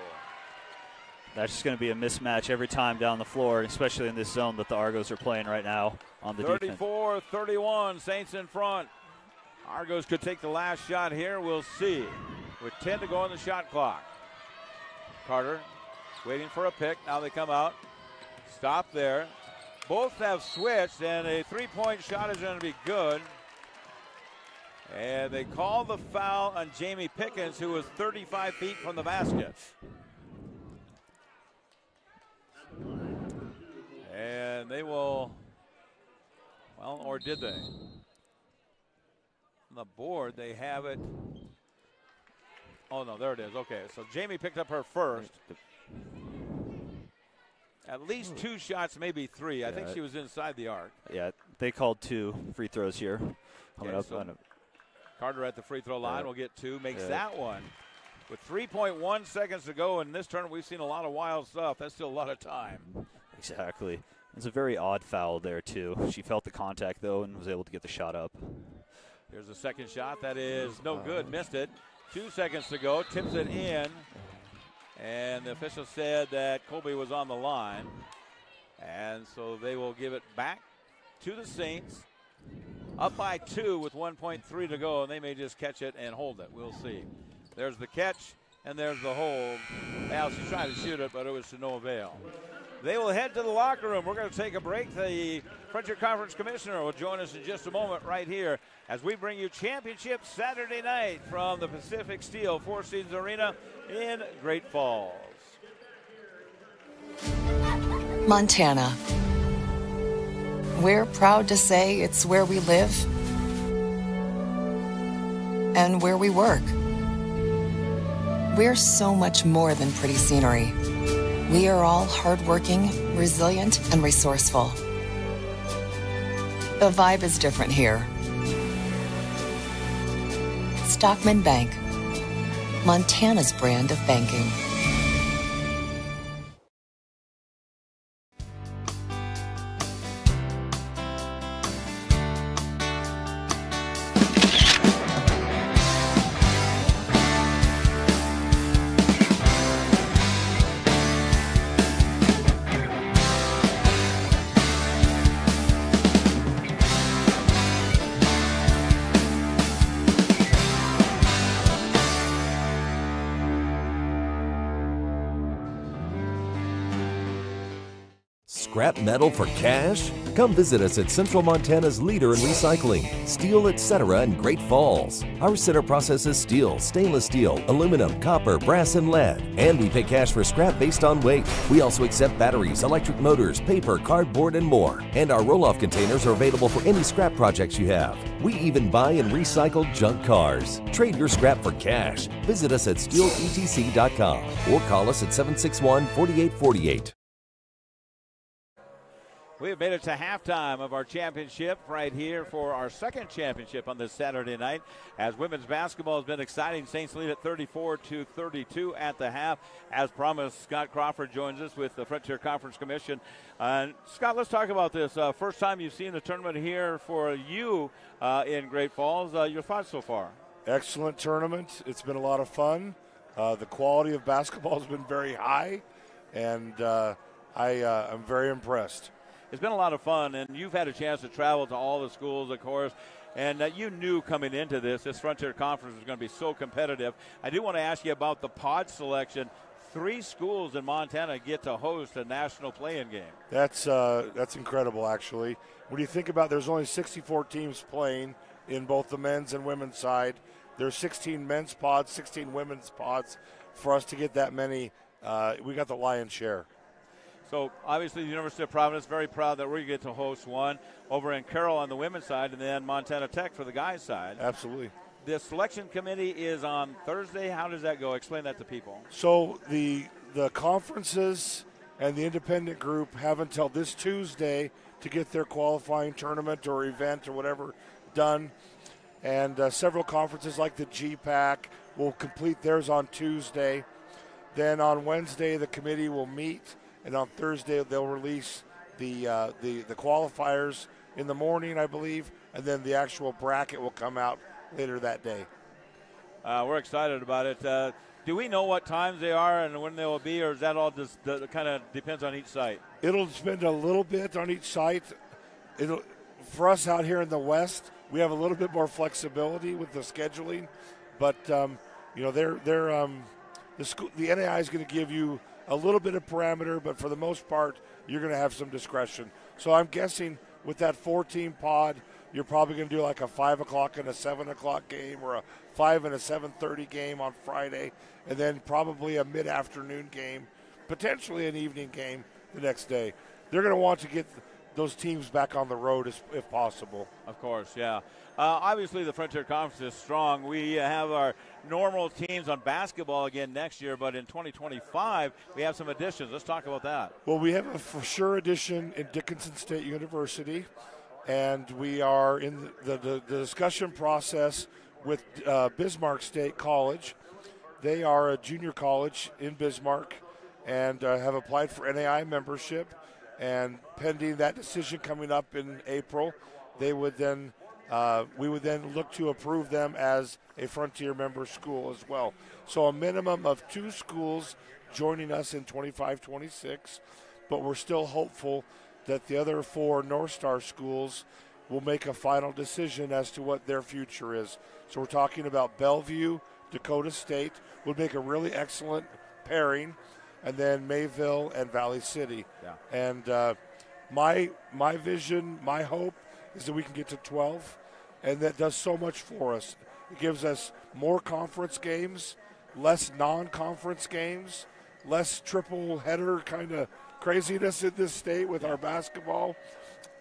That's just going to be a mismatch every time down the floor, especially in this zone that the Argos are playing right now on the 34 defense. 31, Saints in front. Argos could take the last shot here. We'll see. with 10 to go on the shot clock. Carter waiting for a pick. Now they come out. Stop there. Both have switched, and a three point shot is going to be good. And they call the foul on Jamie Pickens, who was 35 feet from the basket. And they will, well, or did they? On the board, they have it. Oh, no, there it is. Okay, so Jamie picked up her first. At least two shots, maybe three. I think she was inside the arc. Yeah, they called two free throws here. Coming Okay, up so on a, Carter at the free throw line Yeah. will get two, makes Yeah. that one. With 3.1 seconds to go in this tournament, we've seen a lot of wild stuff. That's still a lot of time. exactly. It's a very odd foul there too. She felt the contact though and was able to get the shot up. Here's the second shot. That is no good. Missed it. Two seconds to go. Tips it in. And the official said that Colby was on the line. And so they will give it back to the Saints. Up by two with 1.3 to go, and they may just catch it and hold it. We'll see. There's the catch, and there's the hold. Now she's trying to shoot it, but it was to no avail. They will head to the locker room. We're going to take a break. The Frontier Conference Commissioner will join us in just a moment right here as we bring you Championship Saturday night from the Pacific Steel Four Seasons Arena in Great Falls. Montana. We're proud to say it's where we live and where we work. We're so much more than pretty scenery. We are all hardworking, resilient, and resourceful. The vibe is different here. Stockman Bank, Montana's brand of banking. Metal for cash? Come visit us at Central Montana's leader in recycling, steel, etc. in Great Falls. Our center processes steel, stainless steel, aluminum, copper, brass, and lead. And we pay cash for scrap based on weight. We also accept batteries, electric motors, paper, cardboard, and more. And our roll off containers are available for any scrap projects you have. We even buy and recycle junk cars. Trade your scrap for cash. Visit us at steeletc.com or call us at 761 4848. We have made it to halftime of our championship right here for our second championship on this Saturday night. As women's basketball has been exciting, Saints lead at 34 to 32 at the half. As promised, Scott Crawford joins us with the Frontier Conference Commission. Uh, Scott, let's talk about this. Uh, first time you've seen the tournament here for you uh, in Great Falls. Uh, your thoughts so far? Excellent tournament. It's been a lot of fun. Uh, the quality of basketball has been very high, and uh, I, I'm very impressed. It's been a lot of fun, and you've had a chance to travel to all the schools, of course. And uh, you knew coming into this, this Frontier Conference was going to be so competitive. I do want to ask you about the pod selection. Three schools in Montana get to host a national playing game. That's uh, that's incredible, actually. When you think about, there's only 64 teams playing in both the men's and women's side. There's 16 men's pods, 16 women's pods. For us to get that many, uh, we got the lion's share. So obviously, the University of Providence very proud that we get to host one over in Carroll on the women's side, and then Montana Tech for the guys' side. Absolutely. The selection committee is on Thursday. How does that go? Explain that to people. So the the conferences and the independent group have until this Tuesday to get their qualifying tournament or event or whatever done. And uh, several conferences like the GPAC will complete theirs on Tuesday. Then on Wednesday, the committee will meet, and on Thursday they'll release the uh, the the qualifiers in the morning, I believe, and then the actual bracket will come out later that day. Uh, we're excited about it. Uh, do we know what times they are and when they will be, or is that all just kind of depends on each site? It'll depend a little bit on each site. It'll, for us out here in the West, we have a little bit more flexibility with the scheduling, but um, you know, they're they're um, the school the NAIA is going to give you a little bit of parameter, but for the most part, you're going to have some discretion. So I'm guessing with that 14 pod, you're probably going to do like a five o'clock and a seven o'clock game, or a five and a 7:30 game on Friday, and then probably a mid-afternoon game, potentially an evening game the next day. They're going to want to get those teams back on the road if, if possible. Of course, yeah. Uh, obviously, the Frontier Conference is strong. We have our normal teams on basketball again next year, but in 2025, we have some additions. Let's talk about that. Well, we have a for sure addition in Dickinson State University, and we are in the, the, the discussion process with uh, Bismarck State College. They are a junior college in Bismarck and uh, have applied for NAIA membership and pending that decision coming up in April, they would then uh, we would then look to approve them as a Frontier member school as well. So a minimum of two schools joining us in 25-26, but we're still hopeful that the other four North Star schools will make a final decision as to what their future is. So we're talking about Bellevue, Dakota State would make a really excellent pairing and then Mayville and Valley City. Yeah. And uh, my my vision, my hope is that we can get to 12, and that does so much for us. It gives us more conference games, less non-conference games, less triple header kind of craziness in this state with our basketball,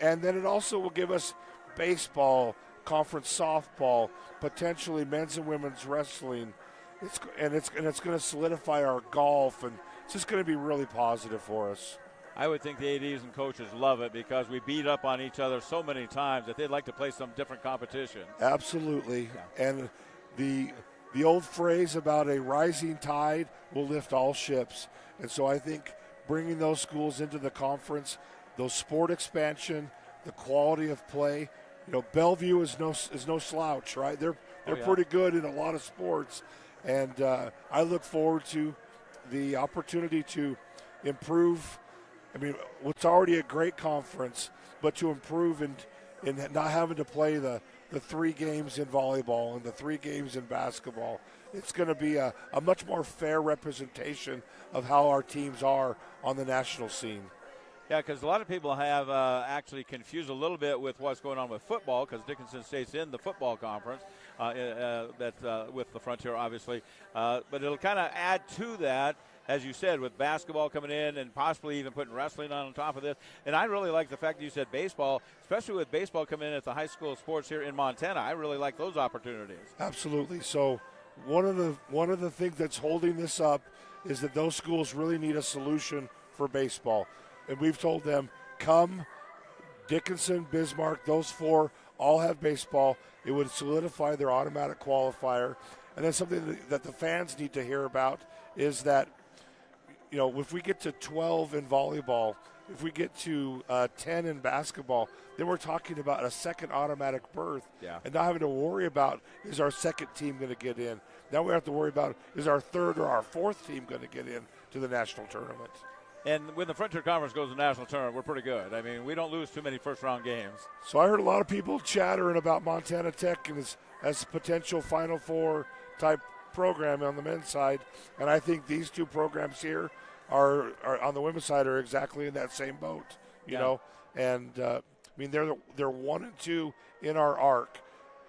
and then it also will give us baseball, conference softball, potentially men's and women's wrestling. It's, and it's and it's going to solidify our golf and it's just going to be really positive for us. I would think the ADs and coaches love it because we beat up on each other so many times that they'd like to play some different competition. Absolutely. Yeah. And the the old phrase about a rising tide will lift all ships. And so I think bringing those schools into the conference, those sport expansion, the quality of play, you know, Bellevue is no is no slouch, right? They're they're oh, yeah. pretty good in a lot of sports, and uh, I look forward to the opportunity to improve. I mean, it's already a great conference, but to improve and in, in not having to play the, the three games in volleyball and the three games in basketball. It's going to be a, a much more fair representation of how our teams are on the national scene. Yeah, because a lot of people have uh, actually confused a little bit with what's going on with football because Dickinson State's in the football conference. Uh, uh, that uh, with the Frontier, obviously. but it'll kind of add to that as you said, with basketball coming in and possibly even putting wrestling on top of this. And I really like the fact that you said baseball, especially with baseball coming in at the high school sports here in Montana. I really like those opportunities. Absolutely. So one of the one of the things that's holding this up is that those schools really need a solution for baseball. And we've told them, come Dickinson, Bismarck, those four all have baseball. It would solidify their automatic qualifier. And then something that the fans need to hear about is that, you know, if we get to 12 in volleyball, if we get to uh, 10 in basketball, then we're talking about a second automatic berth. Yeah. And not having to worry about is our second team going to get in. Now we have to worry about is our third or our fourth team going to get in to the national tournament. And when the Frontier Conference goes to the national tournament, we're pretty good. I mean, we don't lose too many first round games. So I heard a lot of people chattering about Montana Tech as, as potential Final Four type program on the men's side, and I think these two programs here are, are on the women's side are exactly in that same boat. You yeah. know, and uh, I mean they're they're one and two in our arc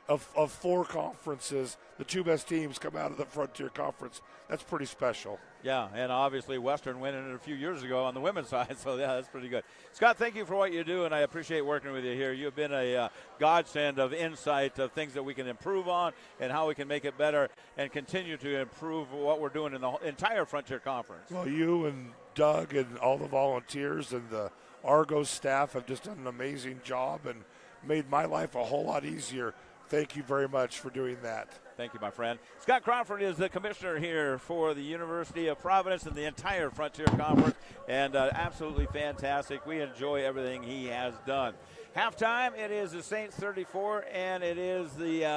of, of four conferences, the two best teams come out of the Frontier Conference. That's pretty special. Yeah, and obviously Western winning it a few years ago on the women's side, so yeah, that's pretty good. Scott, thank you for what you do, and I appreciate working with you here. You've been a uh, godsend of insight of things that we can improve on and how we can make it better and continue to improve what we're doing in the entire Frontier Conference. Well, you and Doug and all the volunteers and the Argos staff have just done an amazing job and made my life a whole lot easier thank you very much for doing that. Thank you, my friend. Scott Crawford is the commissioner here for the University of Providence and the entire Frontier Conference, and uh, absolutely fantastic. We enjoy everything he has done. Halftime, it is the Saints 34 and it is the uh,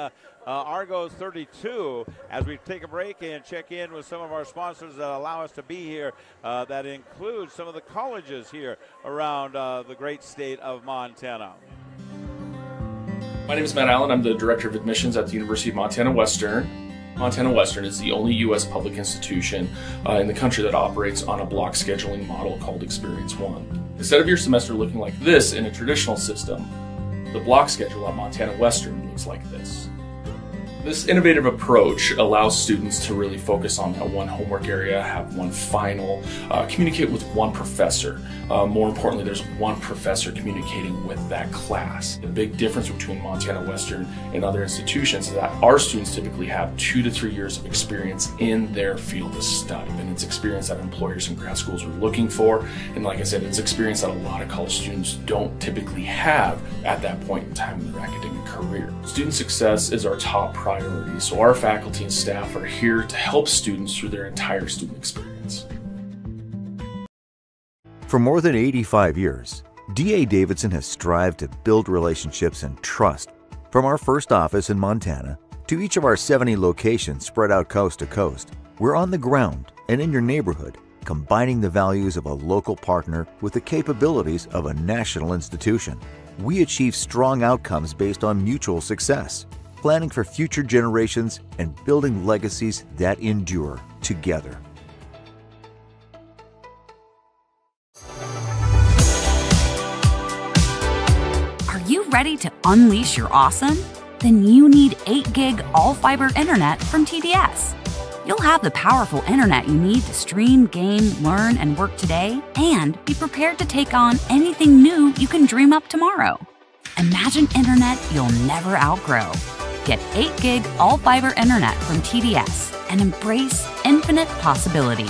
uh, Argos 32. As we take a break and check in with some of our sponsors that allow us to be here, uh, that includes some of the colleges here around uh, the great state of Montana. My name is Matt Allen. I'm the Director of Admissions at the University of Montana Western. Montana Western is the only U.S. public institution uh, in the country that operates on a block scheduling model called Experience One. Instead of your semester looking like this in a traditional system, the block schedule at Montana Western looks like this. This innovative approach allows students to really focus on that one homework area, have one final, uh, communicate with one professor. Uh, more importantly, there's one professor communicating with that class. The big difference between Montana Western and other institutions is that our students typically have two to three years of experience in their field of study. And it's experience that employers and grad schools are looking for. And like I said, it's experience that a lot of college students don't typically have at that point in time in their academic career. Student success is our top priority priority, so our faculty and staff are here to help students through their entire student experience. For more than 85 years, D.A. Davidson has strived to build relationships and trust from our first office in Montana to each of our 70 locations spread out coast to coast. We're on the ground and in your neighborhood, combining the values of a local partner with the capabilities of a national institution. We achieve strong outcomes based on mutual success planning for future generations, and building legacies that endure together. Are you ready to unleash your awesome? Then you need 8 gig all fiber internet from TDS. You'll have the powerful internet you need to stream, game, learn, and work today, and be prepared to take on anything new you can dream up tomorrow. Imagine internet you'll never outgrow. Get 8 gig all fiber internet from TDS and embrace infinite possibility.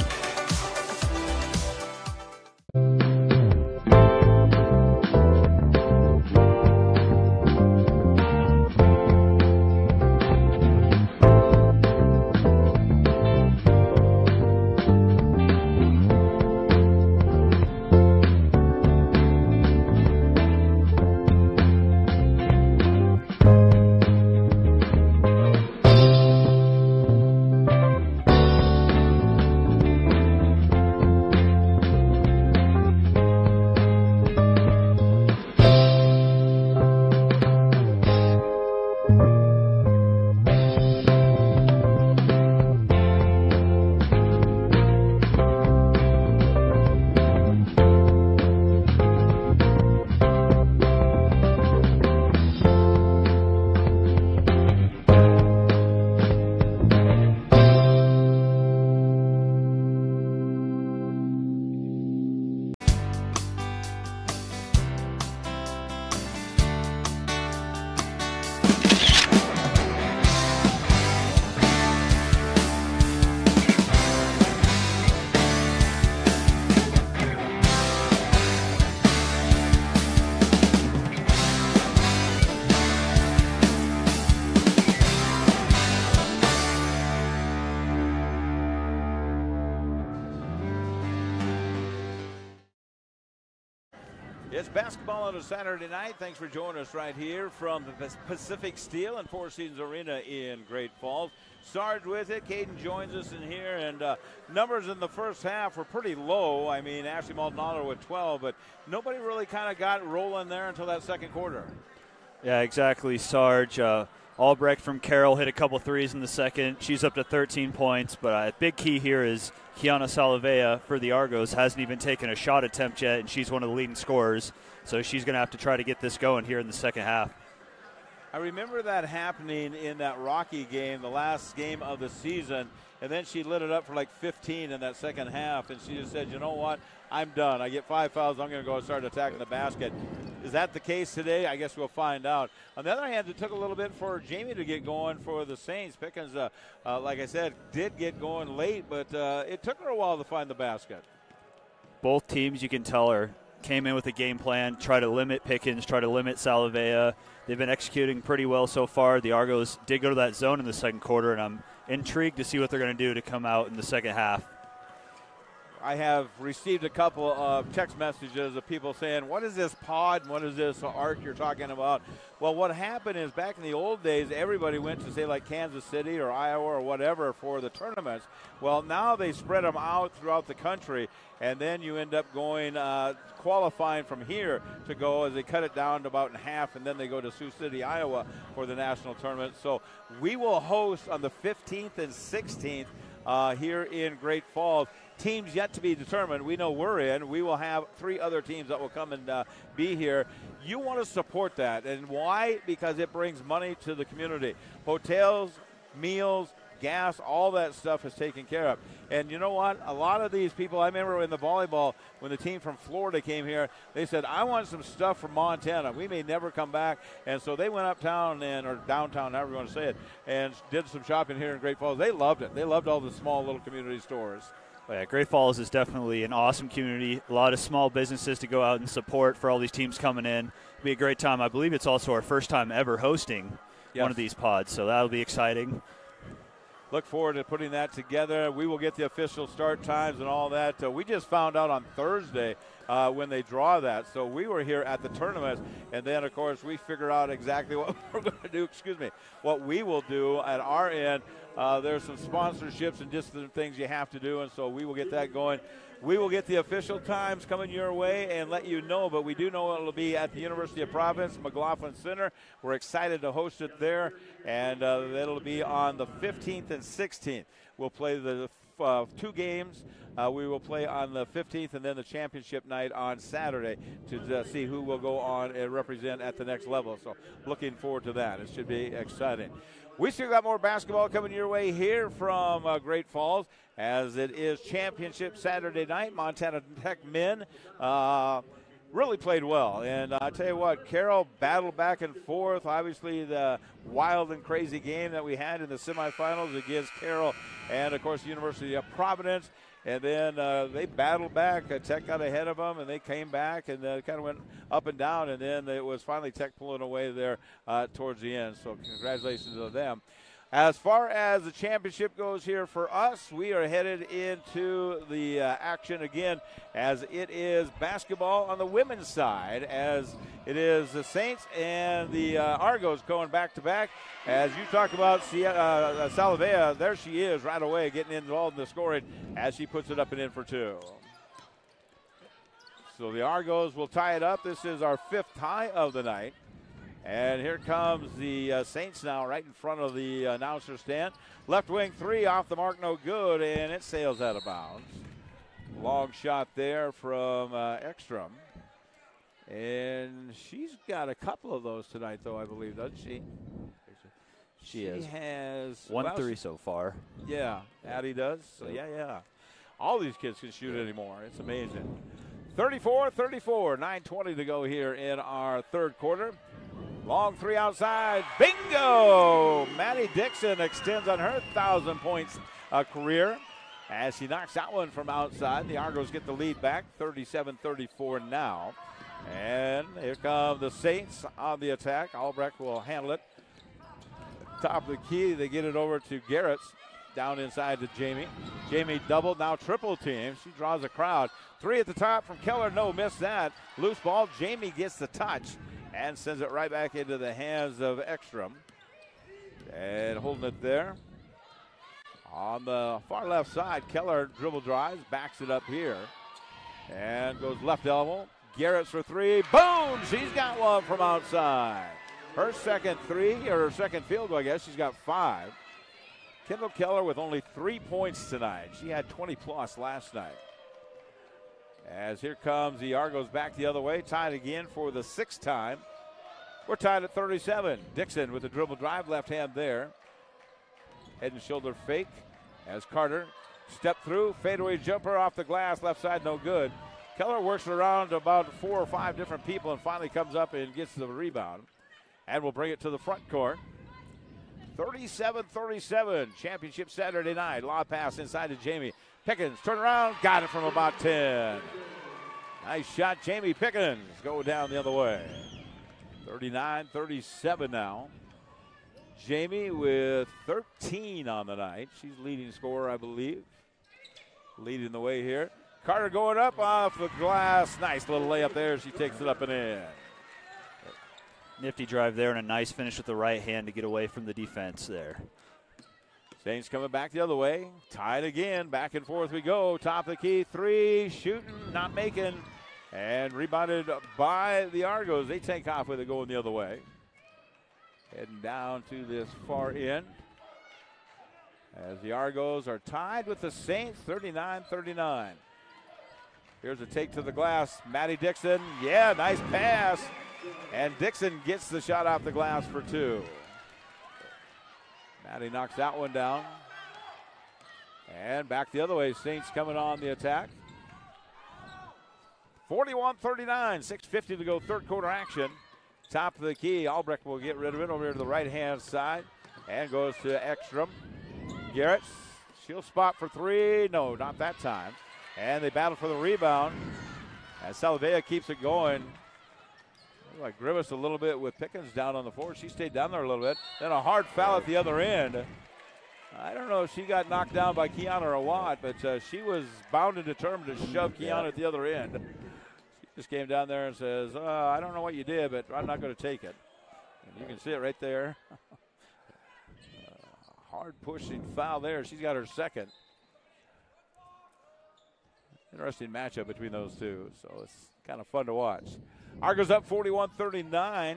On a Saturday night. Thanks for joining us right here from the Pacific Steel and Four Seasons Arena in Great Falls. Sarge with it. Caden joins us in here, and uh, numbers in the first half were pretty low. I mean, Ashley Maldonado with 12, but nobody really kind of got rolling there until that second quarter. Yeah, exactly, Sarge. Uh, Albrecht from Carroll hit a couple threes in the second. She's up to 13 points, but a uh, big key here is Kiana Salavea for the Argos hasn't even taken a shot attempt yet, and she's one of the leading scorers. So she's going to have to try to get this going here in the second half. I remember that happening in that Rocky game, the last game of the season, and then she lit it up for like 15 in that second half, and she just said, "You know what? I'm done. I get five fouls. I'm going to go start attacking the basket." Is that the case today? I guess we'll find out. On the other hand, it took a little bit for Jamie to get going for the Saints. Pickens, uh, uh, like I said, did get going late, but uh, it took her a while to find the basket. Both teams, you can tell, are came in with a game plan, try to limit Pickens, try to limit Salavea. They've been executing pretty well so far. The Argos did go to that zone in the second quarter, and I'm intrigued to see what they're going to do to come out in the second half. I have received a couple of text messages of people saying, What is this pod and what is this arc you're talking about? Well, what happened is back in the old days, everybody went to, say, like Kansas City or Iowa or whatever for the tournaments. Well, now they spread them out throughout the country, and then you end up going, uh, qualifying from here to go as they cut it down to about in half, and then they go to Sioux City, Iowa for the national tournament. So we will host on the 15th and 16th uh, here in Great Falls teams yet to be determined. We know we're in. We will have three other teams that will come and uh, be here. You want to support that. And why? Because it brings money to the community. Hotels, meals, gas, all that stuff is taken care of. And you know what? A lot of these people, I remember in the volleyball, when the team from Florida came here, they said, I want some stuff from Montana. We may never come back. And so they went uptown and, or downtown, however you want to say it, and did some shopping here in Great Falls. They loved it. They loved all the small little community stores. Well, yeah, Great Falls is definitely an awesome community. A lot of small businesses to go out and support for all these teams coming in. It'll be a great time. I believe it's also our first time ever hosting yes. one of these pods, so that'll be exciting. Look forward to putting that together. We will get the official start times and all that. Uh, we just found out on Thursday uh, when they draw that. So we were here at the tournament, and then of course we figure out exactly what we're going to do. Excuse me, what we will do at our end. Uh, there's some sponsorships and just different things you have to do, and so we will get that going. We will get the official times coming your way and let you know, but we do know it'll be at the University of Providence, McLaughlin Center. We're excited to host it there, and uh, it'll be on the 15th and 16th. We'll play the uh, two games. Uh, we will play on the 15th and then the championship night on Saturday to uh, see who will go on and represent at the next level. So, looking forward to that. It should be exciting. We still got more basketball coming your way here from uh, Great Falls as it is championship Saturday night. Montana Tech men uh, really played well. And I tell you what, Carroll battled back and forth. Obviously, the wild and crazy game that we had in the semifinals against Carroll and, of course, the University of Providence. And then uh, they battled back. Uh, Tech got ahead of them, and they came back and uh, kind of went up and down. And then it was finally Tech pulling away there uh, towards the end. So congratulations to them. As far as the championship goes here for us, we are headed into the uh, action again as it is basketball on the women's side, as it is the Saints and the uh, Argos going back to back. As you talk about uh, uh, Salavea, there she is right away getting involved in the scoring as she puts it up and in for two. So the Argos will tie it up. This is our fifth tie of the night. And here comes the uh, Saints now, right in front of the announcer stand. Left wing three off the mark, no good, and it sails out of bounds. Long shot there from uh, Ekstrom. And she's got a couple of those tonight, though, I believe, doesn't she? She, she is. has one well, three so far. Yeah, Addie does. So, yeah, yeah. All these kids can shoot anymore. It's amazing. 34 34, 9.20 to go here in our third quarter. Long three outside. Bingo! Maddie Dixon extends on her 1,000 points uh, career as she knocks that one from outside. The Argos get the lead back 37 34 now. And here come the Saints on the attack. Albrecht will handle it. Top of the key, they get it over to Garrett's down inside to Jamie. Jamie double, now triple team. She draws a crowd. Three at the top from Keller. No, miss that. Loose ball. Jamie gets the touch and sends it right back into the hands of Ekstrom. And holding it there. On the far left side, Keller dribble drives, backs it up here, and goes left elbow. Garrett's for three. Boom! She's got one from outside. Her second three, or her second field goal, I guess. She's got five. Kendall Keller with only three points tonight. She had 20 plus last night. As here comes the Argos back the other way, tied again for the sixth time. We're tied at 37. Dixon with a dribble drive, left hand there. Head and shoulder fake as Carter step through, fadeaway jumper off the glass, left side no good. Keller works around about four or five different people and finally comes up and gets the rebound. And will bring it to the front court. 37 37, championship Saturday night. Law pass inside to Jamie. Pickens, turn around, got it from about 10. Nice shot, Jamie Pickens. Go down the other way. 39 37 now. Jamie with 13 on the night. She's leading scorer, I believe. Leading the way here. Carter going up off the glass. Nice little layup there. She takes it up and in. Nifty drive there and a nice finish with the right hand to get away from the defense there. Saints coming back the other way. Tied again. Back and forth we go. Top of the key. Three. Shooting. Not making. And rebounded by the Argos. They take off with it going the other way. Heading down to this far end. As the Argos are tied with the Saints 39 39. Here's a take to the glass. Maddie Dixon. Yeah, nice pass. And Dixon gets the shot off the glass for two. Maddie knocks that one down. And back the other way. Saints coming on the attack. 41 39, 6.50 to go, third quarter action. Top of the key. Albrecht will get rid of it over here to the right hand side and goes to Ekstrom. Garrett, she'll spot for three. No, not that time. And they battle for the rebound. As Salavea keeps it going. Like grimace a little bit with Pickens down on the floor. She stayed down there a little bit. Then a hard foul at the other end. I don't know if she got knocked down by Kiana or what, but uh, she was bound and determined to shove Kiana at the other end. She just came down there and says, uh, I don't know what you did, but I'm not going to take it. And you can see it right there. uh, hard pushing foul there. She's got her second. Interesting matchup between those two, so it's kind of fun to watch. Argos up 41 39.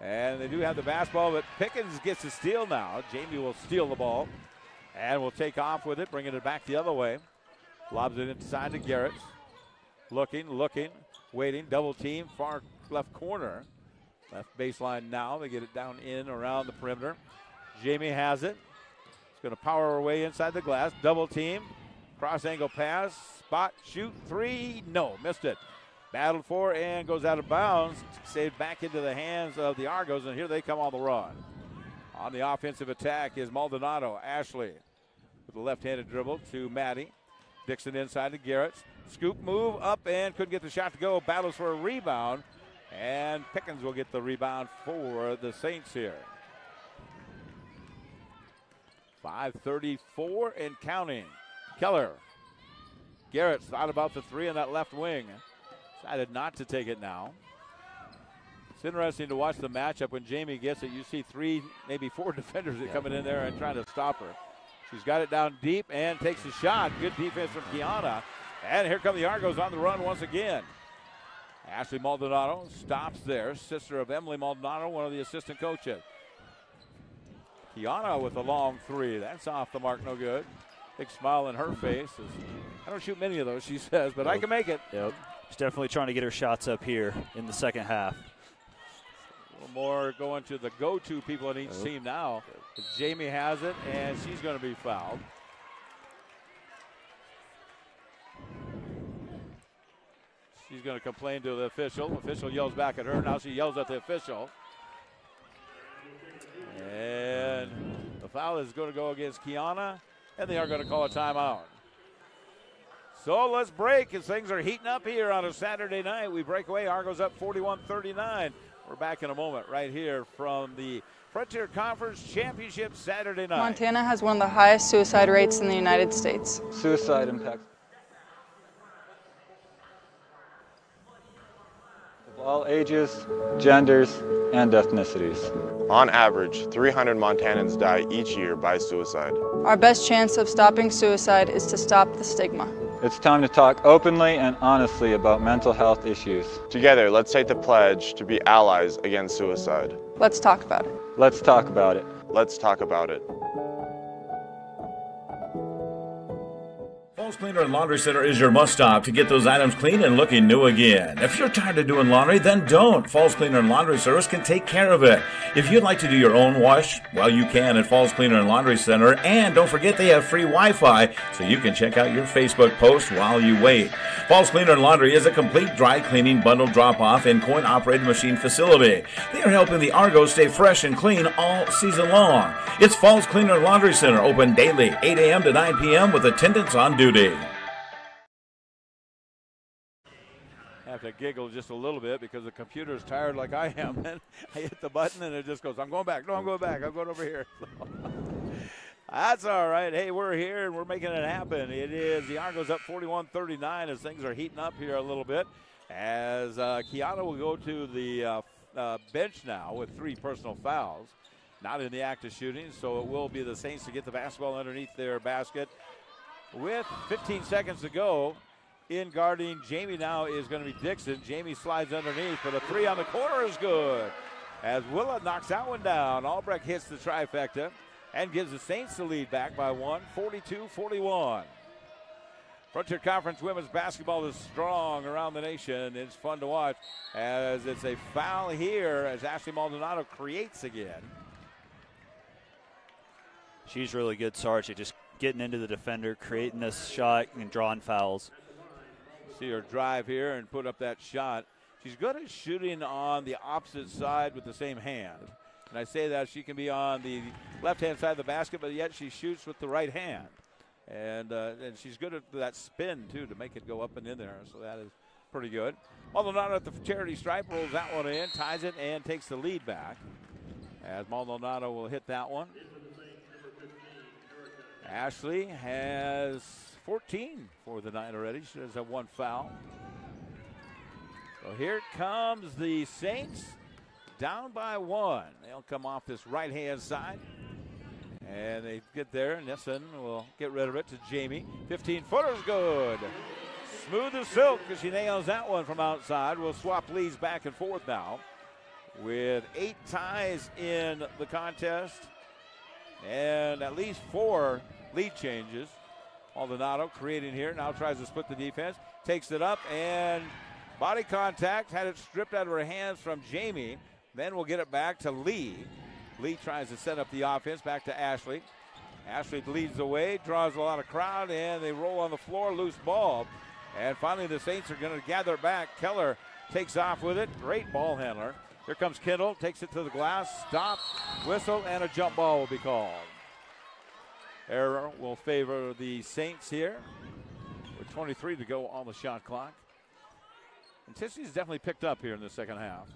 And they do have the basketball, but Pickens gets a steal now. Jamie will steal the ball and will take off with it, bringing it back the other way. Lobs it inside to Garrett. Looking, looking, waiting, double team, far left corner. Left baseline now. They get it down in around the perimeter. Jamie has it. It's going to power her way inside the glass. Double team. Cross angle pass. Spot, shoot, three. No, missed it battled for and goes out of bounds. Saved back into the hands of the Argos, and here they come on the run. On the offensive attack is Maldonado. Ashley with a left handed dribble to Maddie. Dixon inside to Garrett. Scoop move up and couldn't get the shot to go. Battles for a rebound. And Pickens will get the rebound for the Saints here. 534 and counting. Keller. Garrett's thought about the three on that left wing. Decided not to take it now. It's interesting to watch the matchup when Jamie gets it. You see three, maybe four defenders that coming in there and trying to stop her. She's got it down deep and takes a shot. Good defense from Kiana. And here come the Argos on the run once again. Ashley Maldonado stops there. Sister of Emily Maldonado, one of the assistant coaches. Kiana with a long three. That's off the mark, no good. Big smile in her face. I don't shoot many of those, she says, but I can make it. Yep. She's definitely trying to get her shots up here in the second half. A little more going to the go-to people on each team now. Jamie has it, and she's going to be fouled. She's going to complain to the official. The official yells back at her. Now she yells at the official. And the foul is going to go against Kiana, and they are going to call a timeout. So let's break as things are heating up here on a Saturday night. We break away. Argos up 41 39. We're back in a moment right here from the Frontier Conference Championship Saturday night. Montana has one of the highest suicide rates in the United States. Suicide impacts all ages, genders, and ethnicities. On average, 300 Montanans die each year by suicide. Our best chance of stopping suicide is to stop the stigma. It's time to talk openly and honestly about mental health issues. Together, let's take the pledge to be allies against suicide. Let's talk about it. Let's talk about it. Let's talk about it. Falls Cleaner and Laundry Center is your must stop to get those items clean and looking new again. If you're tired of doing laundry, then don't. Falls Cleaner and Laundry Service can take care of it. If you'd like to do your own wash, well, you can at Falls Cleaner and Laundry Center. And don't forget they have free Wi Fi so you can check out your Facebook post while you wait. Falls Cleaner and Laundry is a complete dry cleaning bundle drop off and coin operated machine facility. They are helping the Argos stay fresh and clean all season long. It's Falls Cleaner and Laundry Center, open daily, 8 a.m. to 9 p.m. with attendants on duty. Have to giggle just a little bit because the computer is tired like I am. And I hit the button and it just goes, I'm going back. No, I'm going back. I'm going over here. That's all right. Hey, we're here and we're making it happen. It is the Argos up 41 39 as things are heating up here a little bit. As uh, will go to the uh, uh, bench now with three personal fouls. Not in the act of shooting, so it will be the Saints to get the basketball underneath their basket. With 15 seconds to go, in guarding Jamie now is going to be Dixon. Jamie slides underneath, but a three on the corner is good. As Willa knocks that one down, Albrecht hits the trifecta and gives the Saints the lead back by one, 42 41. Frontier Conference women's basketball is strong around the nation. It's fun to watch as it's a foul here as Ashley Maldonado creates again. She's really good, Sarge. Just getting into the defender, creating this shot, and drawing fouls. See her drive here and put up that shot. She's good at shooting on the opposite side with the same hand. And I say that she can be on the left hand side of the basket, but yet she shoots with the right hand. And, uh, and she's good at that spin, too, to make it go up and in there. So that is pretty good. Maldonado at the charity stripe rolls that one in, ties it, and takes the lead back. As Maldonado will hit that one. Ashley has 14 for the night already. She has have one foul. So here comes the Saints down by one. They'll come off this right hand side. And they get there. Nissen will get rid of it to Jamie. 15 footer's good. Smooth as silk as she nails that one from outside. We'll swap leads back and forth now. With eight ties in the contest and at least four lead changes. Maldonado creating here. Now tries to split the defense. Takes it up and body contact. Had it stripped out of her hands from Jamie. Then we'll get it back to Lee. Lee tries to set up the offense back to Ashley. Ashley leads the way, draws a lot of crowd, and they roll on the floor, loose ball. And finally, the Saints are going to gather back. Keller takes off with it. Great ball handler. Here comes Kendall, takes it to the glass, stop, whistle, and a jump ball will be called. Error will favor the Saints here with 23 to go on the shot clock. Intensity's definitely picked up here in the second half.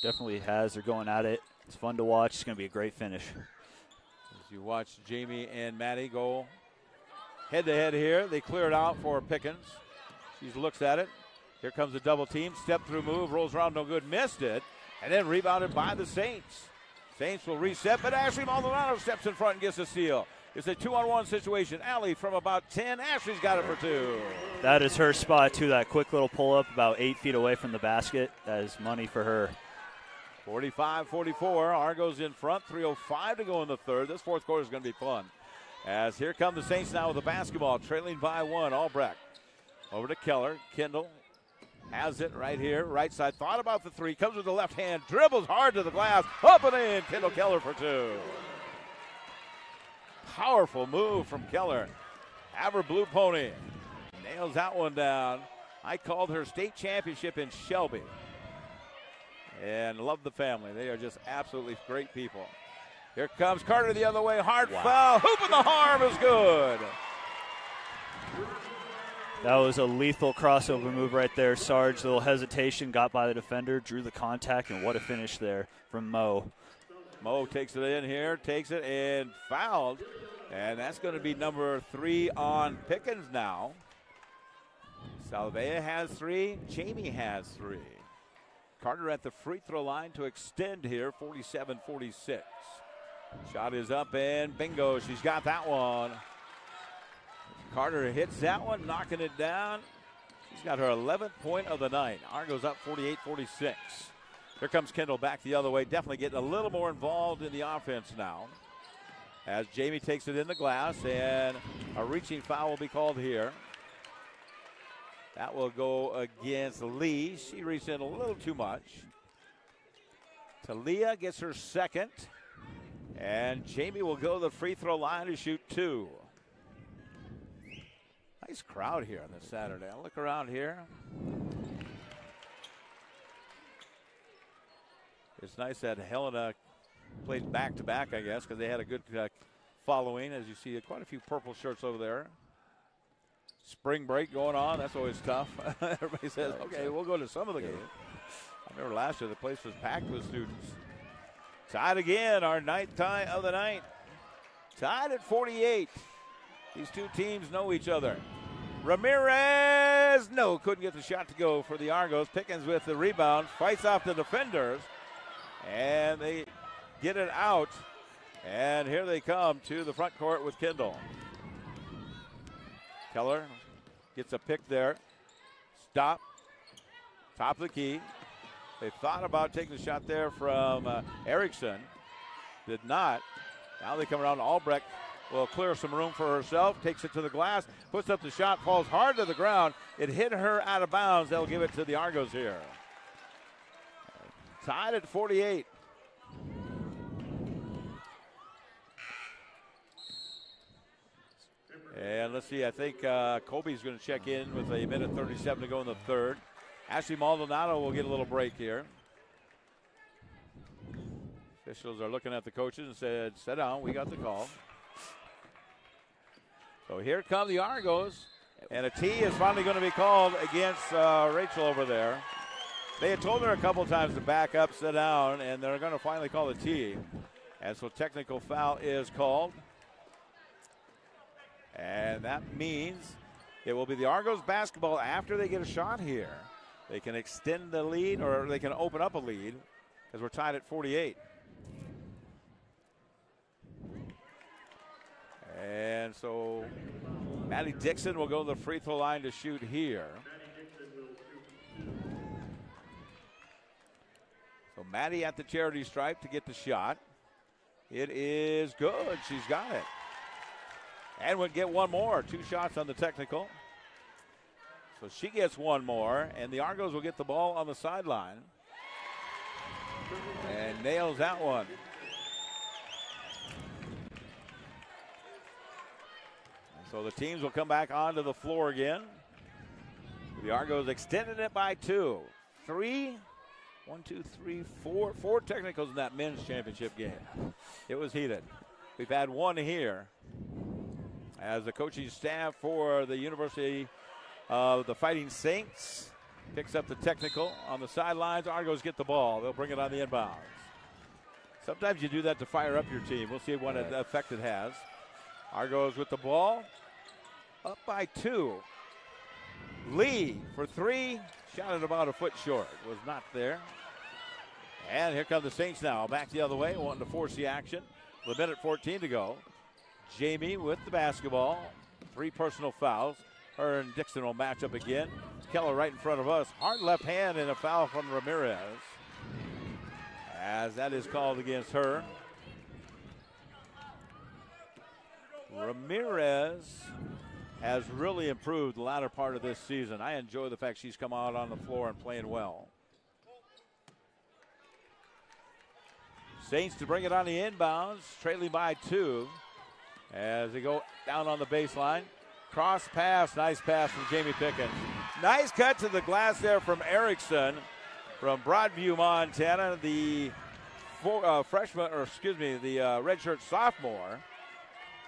Definitely has. They're going at it. It's fun to watch. It's going to be a great finish. As you watch Jamie and Maddie go head to head here, they clear it out for Pickens. She looks at it. Here comes a double team. Step through move. Rolls around no good. Missed it. And then rebounded by the Saints. Saints will reset, but Ashley Maldonado steps in front and gets a steal. It's a two on one situation. Alley from about 10. Ashley's got it for two. That is her spot, too. That quick little pull up about eight feet away from the basket. That is money for her. 45 44. Argos in front. 3.05 to go in the third. This fourth quarter is going to be fun. As here come the Saints now with the basketball, trailing by one. Albrecht over to Keller. Kendall has it right here, right side. Thought about the three. Comes with the left hand. Dribbles hard to the glass. Up and in. Kendall Keller for two. Powerful move from Keller. Have her blue pony. Nails that one down. I called her state championship in Shelby and love the family. They are just absolutely great people. Here comes Carter the other way. Hard wow. foul. Hoop in the harm is good. That was a lethal crossover move right there. Sarge, little hesitation, got by the defender, drew the contact, and what a finish there from Mo. Mo takes it in here, takes it and fouled. And that's going to be number three on Pickens now. Salavea has three, Jamie has three. Carter at the free throw line to extend here, 47 46. Shot is up and bingo, she's got that one. Carter hits that one, knocking it down. She's got her 11th point of the night. Argos up 48 46. Here comes Kendall back the other way, definitely getting a little more involved in the offense now. As Jamie takes it in the glass, and a reaching foul will be called here. That will go against Lee. She reached in a little too much. Talia gets her second. And Jamie will go to the free throw line to shoot two. Nice crowd here on this Saturday. I look around here. It's nice that Helena played back to back, I guess, because they had a good uh, following. As you see, quite a few purple shirts over there spring break going on. That's always tough. Everybody says, okay, we'll go to some of the games. I remember last year the place was packed with students. Tied again, our ninth tie of the night. Tied at 48. These two teams know each other. Ramirez, no, couldn't get the shot to go for the Argos. Pickens with the rebound, fights off the defenders, and they get it out. And here they come to the front court with Kendall. Keller gets a pick there. Stop. Top of the key. They thought about taking the shot there from uh, Erickson. Did not. Now they come around. To Albrecht will clear some room for herself. Takes it to the glass. Puts up the shot. Falls hard to the ground. It hit her out of bounds. They'll give it to the Argos here. Tied at 48. And let's see, I think uh, Colby's going to check in with a minute 37 to go in the third. Ashley Maldonado will get a little break here. Officials are looking at the coaches and said, sit down, we got the call. So here come the Argos, and a T is finally going to be called against uh, Rachel over there. They had told her a couple times to back up, sit down, and they're going to finally call the T. And so technical foul is called. And that means it will be the Argos basketball after they get a shot here. They can extend the lead or they can open up a lead because we're tied at 48. And so Maddie Dixon will go to the free throw line to shoot here. So Maddie at the charity stripe to get the shot. It is good. She's got it. And would get one more. Two shots on the technical. So she gets one more, and the Argos will get the ball on the sideline. And nails that one. So the teams will come back onto the floor again. The Argos extended it by two. Three, one, two, three, four, four technicals in that men's championship game. It was heated. We've had one here as the coaching staff for the University of the Fighting Saints picks up the technical on the sidelines. Argos get the ball. They'll bring it on the inbounds. Sometimes you do that to fire up your team. We'll see what right. effect it has. Argos with the ball. Up by two. Lee for three. Shot it about a foot short. Was not there. And here come the Saints now. Back the other way, wanting to force the action. A minute 14 to go. Jamie with the basketball. Three personal fouls. Her and Dixon will match up again. Keller right in front of us. Hard left hand and a foul from Ramirez. As that is called against her. Ramirez has really improved the latter part of this season. I enjoy the fact she's come out on the floor and playing well. Saints to bring it on the inbounds, trailing by two as they go down on the baseline. Cross pass, nice pass from Jamie Pickens. Nice cut to the glass there from Erickson from Broadview, Montana, the four, uh, freshman, or excuse me, the uh, redshirt sophomore.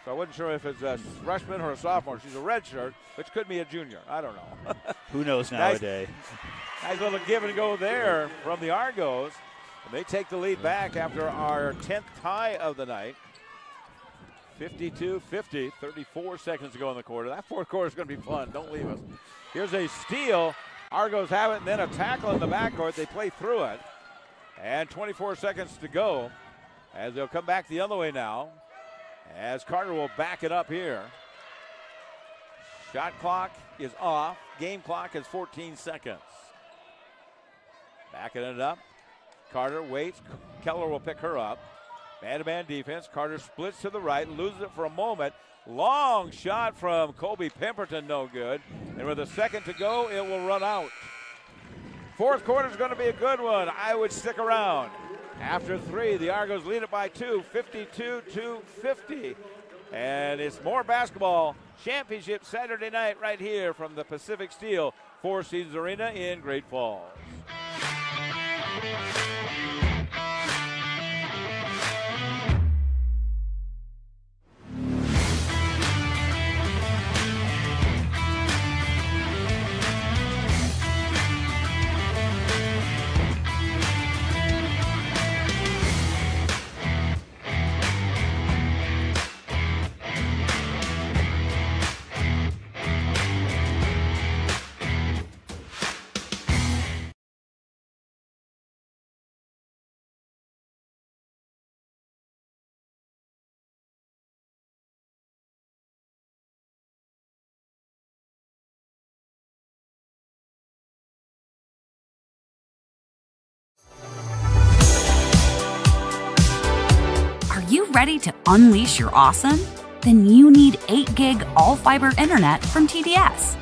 So I wasn't sure if it's a freshman or a sophomore. She's a redshirt, which could be a junior. I don't know. Who knows nowadays? Nice, nice little give and go there from the Argos. And they take the lead back after our 10th tie of the night. 52 50, 34 seconds to go in the quarter. That fourth quarter is going to be fun. Don't leave us. Here's a steal. Argos have it, and then a tackle in the backcourt. They play through it. And 24 seconds to go as they'll come back the other way now. As Carter will back it up here. Shot clock is off. Game clock is 14 seconds. Backing it up. Carter waits. Keller will pick her up. Man to man defense. Carter splits to the right, loses it for a moment. Long shot from Colby Pemberton, no good. And with a second to go, it will run out. Fourth quarter is going to be a good one. I would stick around. After three, the Argos lead it by two, 52 to 50. And it's more basketball championship Saturday night right here from the Pacific Steel Four Seasons Arena in Great Falls. Ready to unleash your awesome? Then you need 8 gig all fiber internet from TDS.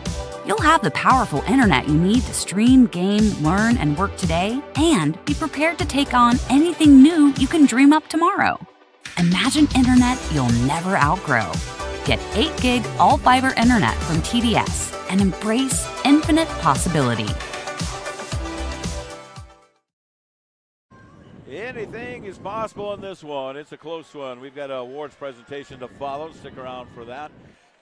You'll have the powerful internet you need to stream, game, learn, and work today, and be prepared to take on anything new you can dream up tomorrow. Imagine internet you'll never outgrow. Get 8 gig all fiber internet from TDS and embrace infinite possibility. Anything is possible in this one. It's a close one. We've got a awards presentation to follow. Stick around for that.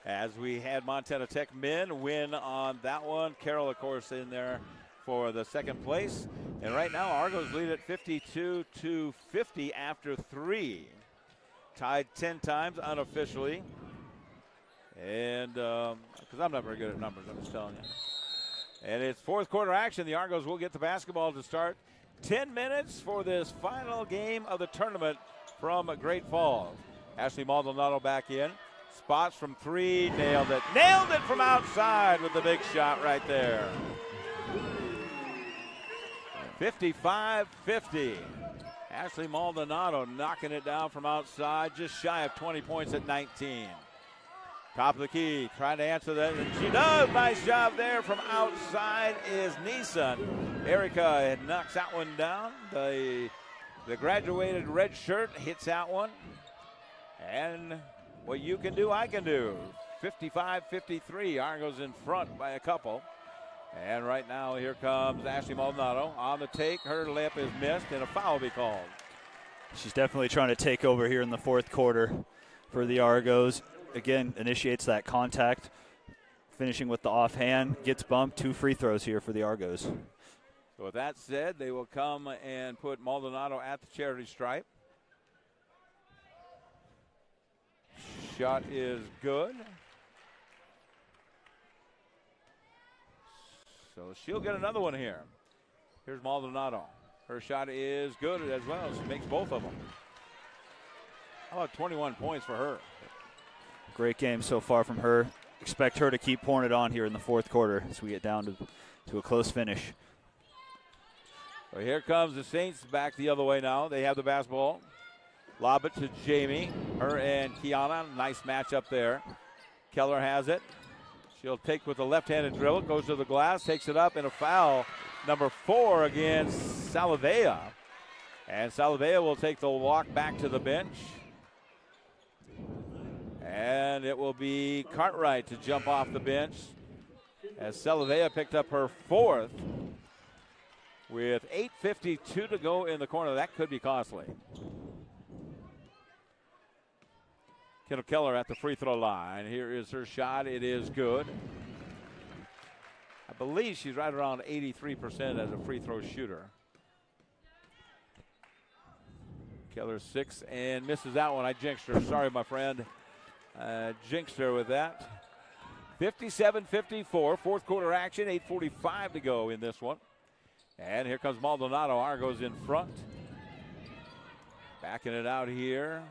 As we had Montana Tech men win on that one. Carroll, of course, in there for the second place. And right now, Argos lead at 52 to 50 after three. Tied 10 times unofficially. And because um, I'm not very good at numbers, I'm just telling you. And it's fourth quarter action. The Argos will get the basketball to start. 10 minutes for this final game of the tournament from Great Falls. Ashley Maldonado back in. Spots from three, nailed it. Nailed it from outside with the big shot right there. 55 50. Ashley Maldonado knocking it down from outside, just shy of 20 points at 19. Top of the key, trying to answer that, she does. Nice job there from outside is Nissen. Erica knocks that one down. The, the graduated red shirt hits that one. And what you can do, I can do. 55 53. Argos in front by a couple. And right now, here comes Ashley Maldonado on the take. Her lip is missed, and a foul will be called. She's definitely trying to take over here in the fourth quarter for the Argos. Again, initiates that contact, finishing with the offhand, gets bumped. Two free throws here for the Argos. So with that said, they will come and put Maldonado at the charity stripe. Shot is good. So she'll get another one here. Here's Maldonado. Her shot is good as well. She makes both of them. How about 21 points for her? Great game so far from her. Expect her to keep pouring it on here in the fourth quarter as we get down to, to a close finish. So here comes the Saints back the other way now. They have the basketball. Lob it to Jamie. Her and Kiana. Nice matchup there. Keller has it. She'll take with the left-handed dribble. Goes to the glass. Takes it up. And a foul. Number four against Salavea. And Salavea will take the walk back to the bench. And it will be Cartwright to jump off the bench as Salavea picked up her fourth with 8.52 to go in the corner. That could be costly. Kendall Keller at the free throw line. Here is her shot. It is good. I believe she's right around 83% as a free throw shooter. Keller six and misses that one. I jinxed her. Sorry, my friend. Uh, jinxed her with that. 57 54, fourth quarter action, 8.45 to go in this one. And here comes Maldonado. Argos in front. Backing it out here.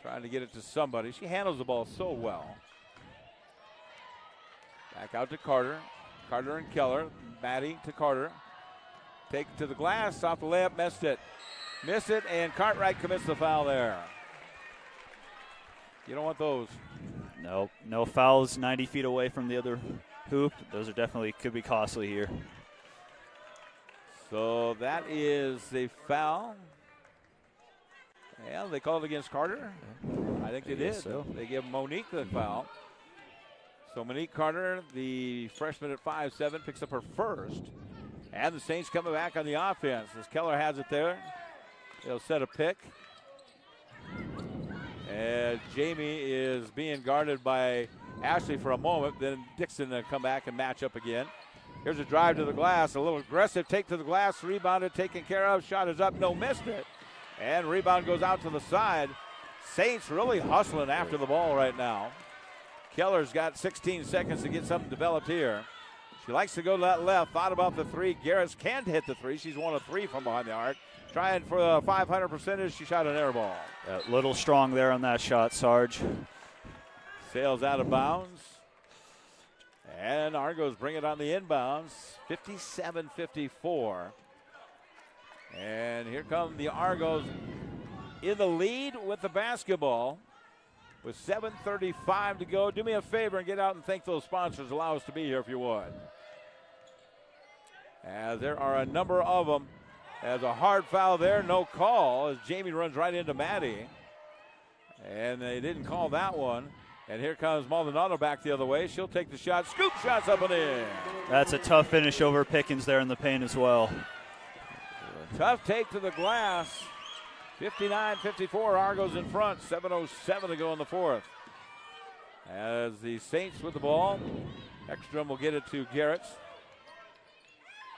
Trying to get it to somebody. She handles the ball so well. Back out to Carter. Carter and Keller. Maddie to Carter. Take to the glass. Off the layup. Missed it. Missed it. And Cartwright commits the foul there. You don't want those. No, no fouls 90 feet away from the other hoop. Those are definitely could be costly here. So that is a foul. Yeah, they called against Carter. I think they, did. So. They give Monique the foul. So Monique Carter, the freshman at five seven, picks up her first. And the Saints coming back on the offense as Keller has it there. They'll set a pick. And Jamie is being guarded by Ashley for a moment. Then Dixon will come back and match up again. Here's a drive to the glass, a little aggressive take to the glass, rebounded, taken care of. Shot is up, no missed it. And rebound goes out to the side. Saints really hustling after the ball right now. Keller's got 16 seconds to get something developed here. She likes to go to that left. Thought about the three. Garris can't hit the three. She's one of three from behind the arc. Trying for a 500 percentage. She shot an air ball. A little strong there on that shot, Sarge. Sails out of bounds. And Argos bring it on the inbounds. 57 54. And here come the Argos. in the lead with the basketball with 7.35 to go. Do me a favor and get out and thank those sponsors. Allow us to be here if you would. As there are a number of them. As a hard foul there, no call as Jamie runs right into Maddie. And they didn't call that one. And here comes Maldonado back the other way. She'll take the shot. Scoop shots up and in. That's a tough finish over Pickens there in the paint as well. Tough take to the glass. 59 54. Argos in front. 7.07 to go in the fourth. As the Saints with the ball. Ekstrom will get it to Garrett.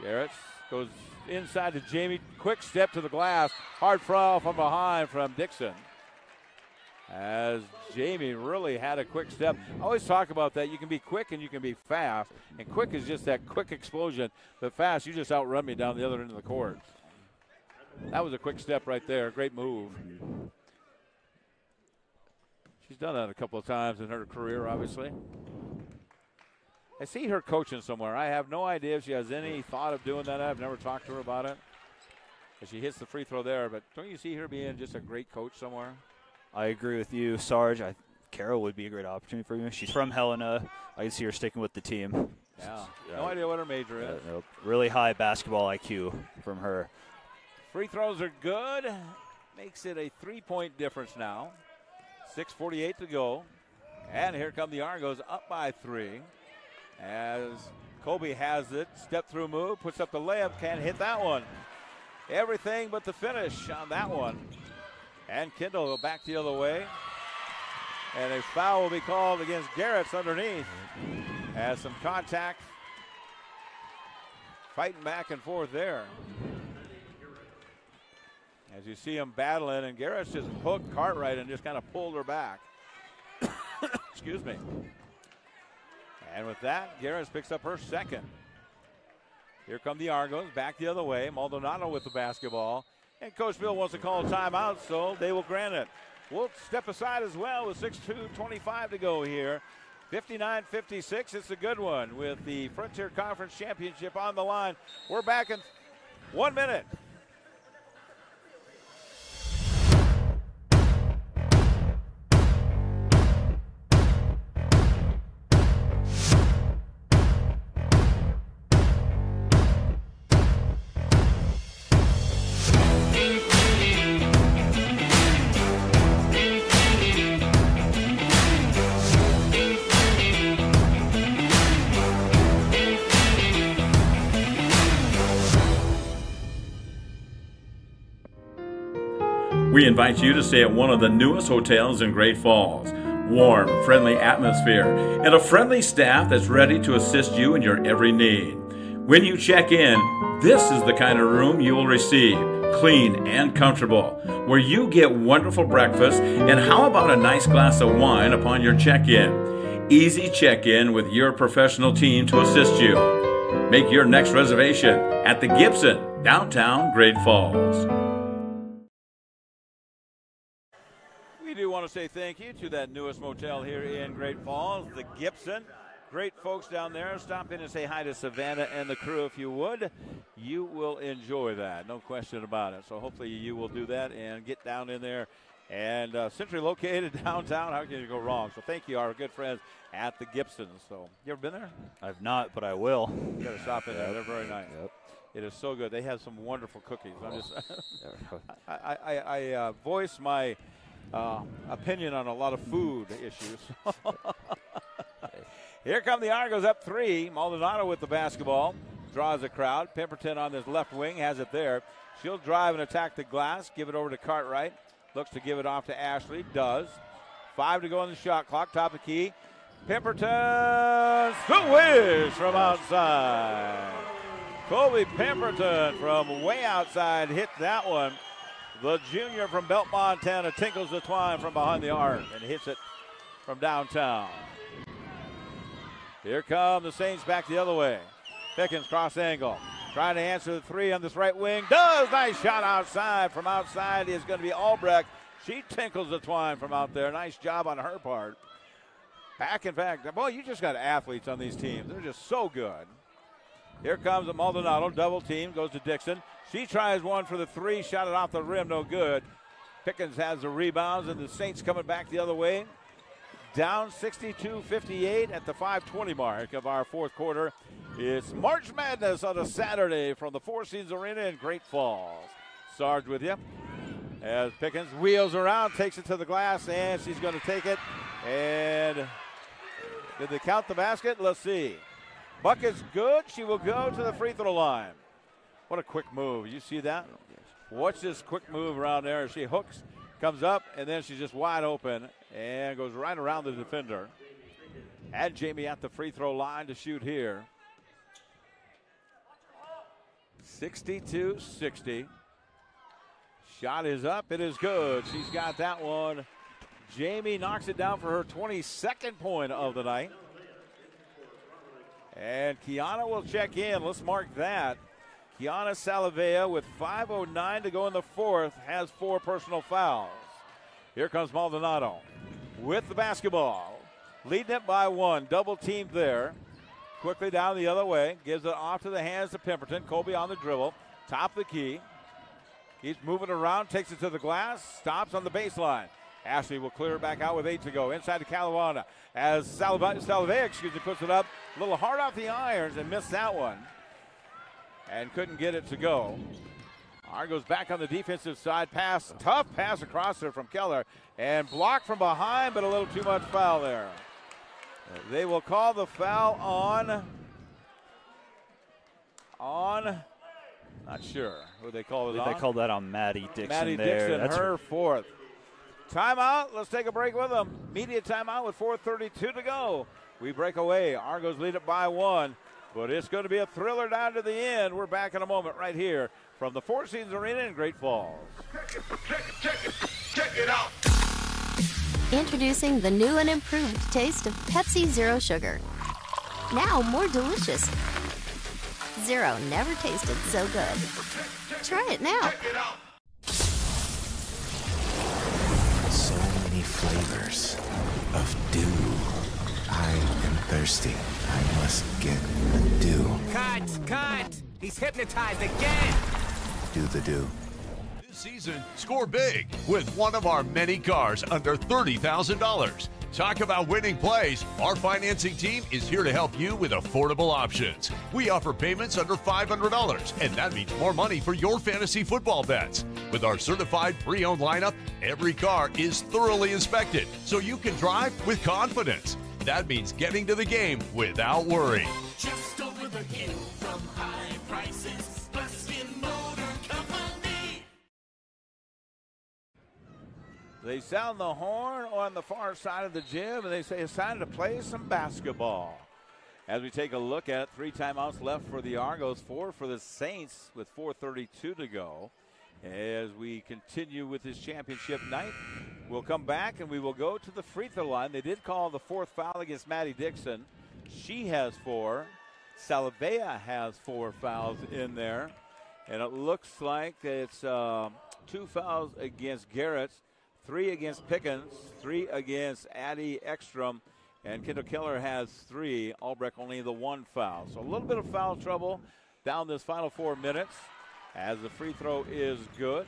Garrett goes inside to Jamie. Quick step to the glass. Hard foul from behind from Dixon. As Jamie really had a quick step. I always talk about that. You can be quick and you can be fast. And quick is just that quick explosion. But fast, you just outrun me down the other end of the court. That was a quick step right there. Great move. She's done that a couple of times in her career, obviously. I see her coaching somewhere. I have no idea if she has any thought of doing that. I've never talked to her about it. As she hits the free throw there, but don't you see her being just a great coach somewhere? I agree with you, Sarge. I, Carroll would be a great opportunity for you. She's from Helena. I can see her sticking with the team. Yeah. No idea what her major is. Uh, nope. Really high basketball IQ from her. Free throws are good. Makes it a three point difference now. 6.48 to go. And here come the Argos up by three. As Colby has it. Step through move. Puts up the layup. Can't hit that one. Everything but the finish on that one. And Kendall back the other way. And a foul will be called against Garrett's underneath. As some contact. Fighting back and forth there. As you see him battling, and Garrett's just hooked Cartwright and just kind of pulled her back. Excuse me. And with that, Garrett's picks up her second. Here come the Argos, back the other way. Maldonado with the basketball. And Coach Bill wants to call a timeout, so they will grant it. We'll step aside as well with 6-2, 25 to go here. 59-56, it's a good one with the Frontier Conference Championship on the line. We're back in one minute. Invite you to stay at one of the newest hotels in Great Falls. Warm, friendly atmosphere, and a friendly staff that's ready to assist you in your every need. When you check in, this is the kind of room you will receive clean and comfortable, where you get wonderful breakfast, and how about a nice glass of wine upon your check in? Easy check in with your professional team to assist you. Make your next reservation at the Gibson, downtown Great Falls. Want to say thank you to that newest motel here in Great Falls, the Gibson. Great folks down there. Stop in and say hi to Savannah and the crew if you would. You will enjoy that, no question about it. So hopefully you will do that and get down in there. And uh, centrally located downtown, how can you go wrong? So thank you, our good friends at the Gibson. So you ever been there? I've not, but I will. You got to stop in there. They're very nice. Yep. It is so good. They have some wonderful cookies. I'm just, I, I, I uh, voice my uh, opinion on a lot of food issues. Here come the Argos up three. Maldonado with the basketball. Draws the crowd. Pemberton on his left wing has it there. She'll drive and attack the glass. Give it over to Cartwright. Looks to give it off to Ashley. Does. Five to go on the shot clock. Top of the key. Pemberton whiz from outside. Colby Pemberton from way outside hit that one. The junior from Belt, Montana tinkles the twine from behind the arc and hits it from downtown. Here come the Saints back the other way. Pickens cross angle. Trying to answer the three on this right wing. Does. Nice shot outside. From outside is going to be Albrecht. She tinkles the twine from out there. Nice job on her part. Back in fact, boy, you just got athletes on these teams. They're just so good. Here comes Maldonado. Double team. Goes to Dixon. She tries one for the three. Shot it off the rim. No good. Pickens has the rebounds, and the Saints coming back the other way. Down 62 58 at the 520 mark of our fourth quarter. It's March Madness on a Saturday from the Four Seasons Arena in Great Falls. Sarge with you. As Pickens wheels around, takes it to the glass, and she's going to take it. And did they count the basket? Let's see. Bucket's good. She will go to the free throw line. What a quick move. You see that? Watch this quick move around there. She hooks, comes up, and then she's just wide open and goes right around the defender. And Jamie at the free throw line to shoot here. 62 60. Shot is up. It is good. She's got that one. Jamie knocks it down for her 22nd point of the night. And Kiana will check in. Let's mark that. Kiana Salavea with 5.09 to go in the fourth has four personal fouls. Here comes Maldonado with the basketball. Leading it by one. Double teamed there. Quickly down the other way. Gives it off to the hands of Pemberton. Colby on the dribble. Top of the key. He's moving around. Takes it to the glass. Stops on the baseline. Ashley will clear it back out with eight to go. Inside to Caluana as Salavea, excuse me, puts it up a little hard off the irons and missed that one. And couldn't get it to go. Argos back on the defensive side. Pass, tough pass across there from Keller. And blocked from behind, but a little too much foul there. They will call the foul on. On. Not sure who they call it on. They on. called that on Maddie Dixon Maddie there. Dixon, That's her fourth. Timeout. Let's take a break with them. Media timeout with 4:32 to go. We break away. Argos lead it by one, but it's going to be a thriller down to the end. We're back in a moment right here from the Four Seasons Arena in Great Falls. Check it out. Introducing the new and improved taste of Pepsi Zero Sugar. Now more delicious. Zero never tasted so good. Try it now. So many flavors of dew. I am thirsty. I must get the dew. Cut! Cut! He's hypnotized again! Do the dew. This season, score big with one of our many cars under $30,000. Talk about winning plays. Our financing team is here to help you with affordable options. We offer payments under $500, and that means more money for your fantasy football bets. With our certified pre owned lineup, every car is thoroughly inspected so you can drive with confidence. That means getting to the game without worry. Just over the hill from high prices. Buskin Motor Company. They sound the horn on the far side of the gym, and they say it's time to play some basketball. As we take a look at it, three timeouts left for the Argos, four for the Saints with 4:32 to go. As we continue with this championship night, we'll come back and we will go to the free throw line. They did call the fourth foul against Maddie Dixon. She has four. Salavea has four fouls in there, and it looks like it's um, two fouls against Garrett three against Pickens, three against Addie Ekstrom, and Kendall Keller has three. Albrecht only the one foul. So a little bit of foul trouble down this final four minutes as the free throw is good.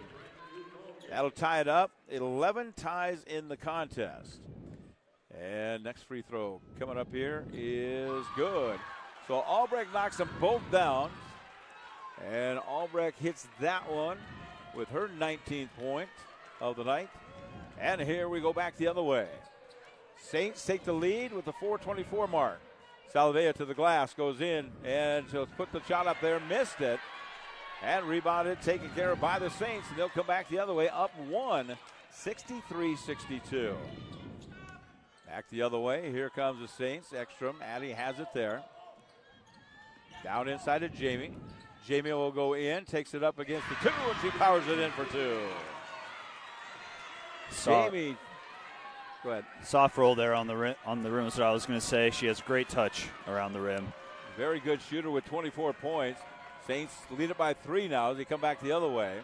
That'll tie it up. 11 ties in the contest. And next free throw coming up here is good. So Albrecht knocks them both down. And Albrecht hits that one with her 19th point of the night. And here we go back the other way. Saints take the lead with the 424 mark. Salavea to the glass, goes in, and she'll put the shot up there, missed it, and rebounded, taken care of by the Saints, and they'll come back the other way, up one, 63 62. Back the other way, here comes the Saints. Ekstrom, Addie has it there. Down inside to Jamie. Jamie will go in, takes it up against the two, and she powers it in for two. Soft, Jamie, go ahead. soft roll there on the rim. On the rim is what I was going to say. She has great touch around the rim. Very good shooter with 24 points. Saints lead it by three now as they come back the other way.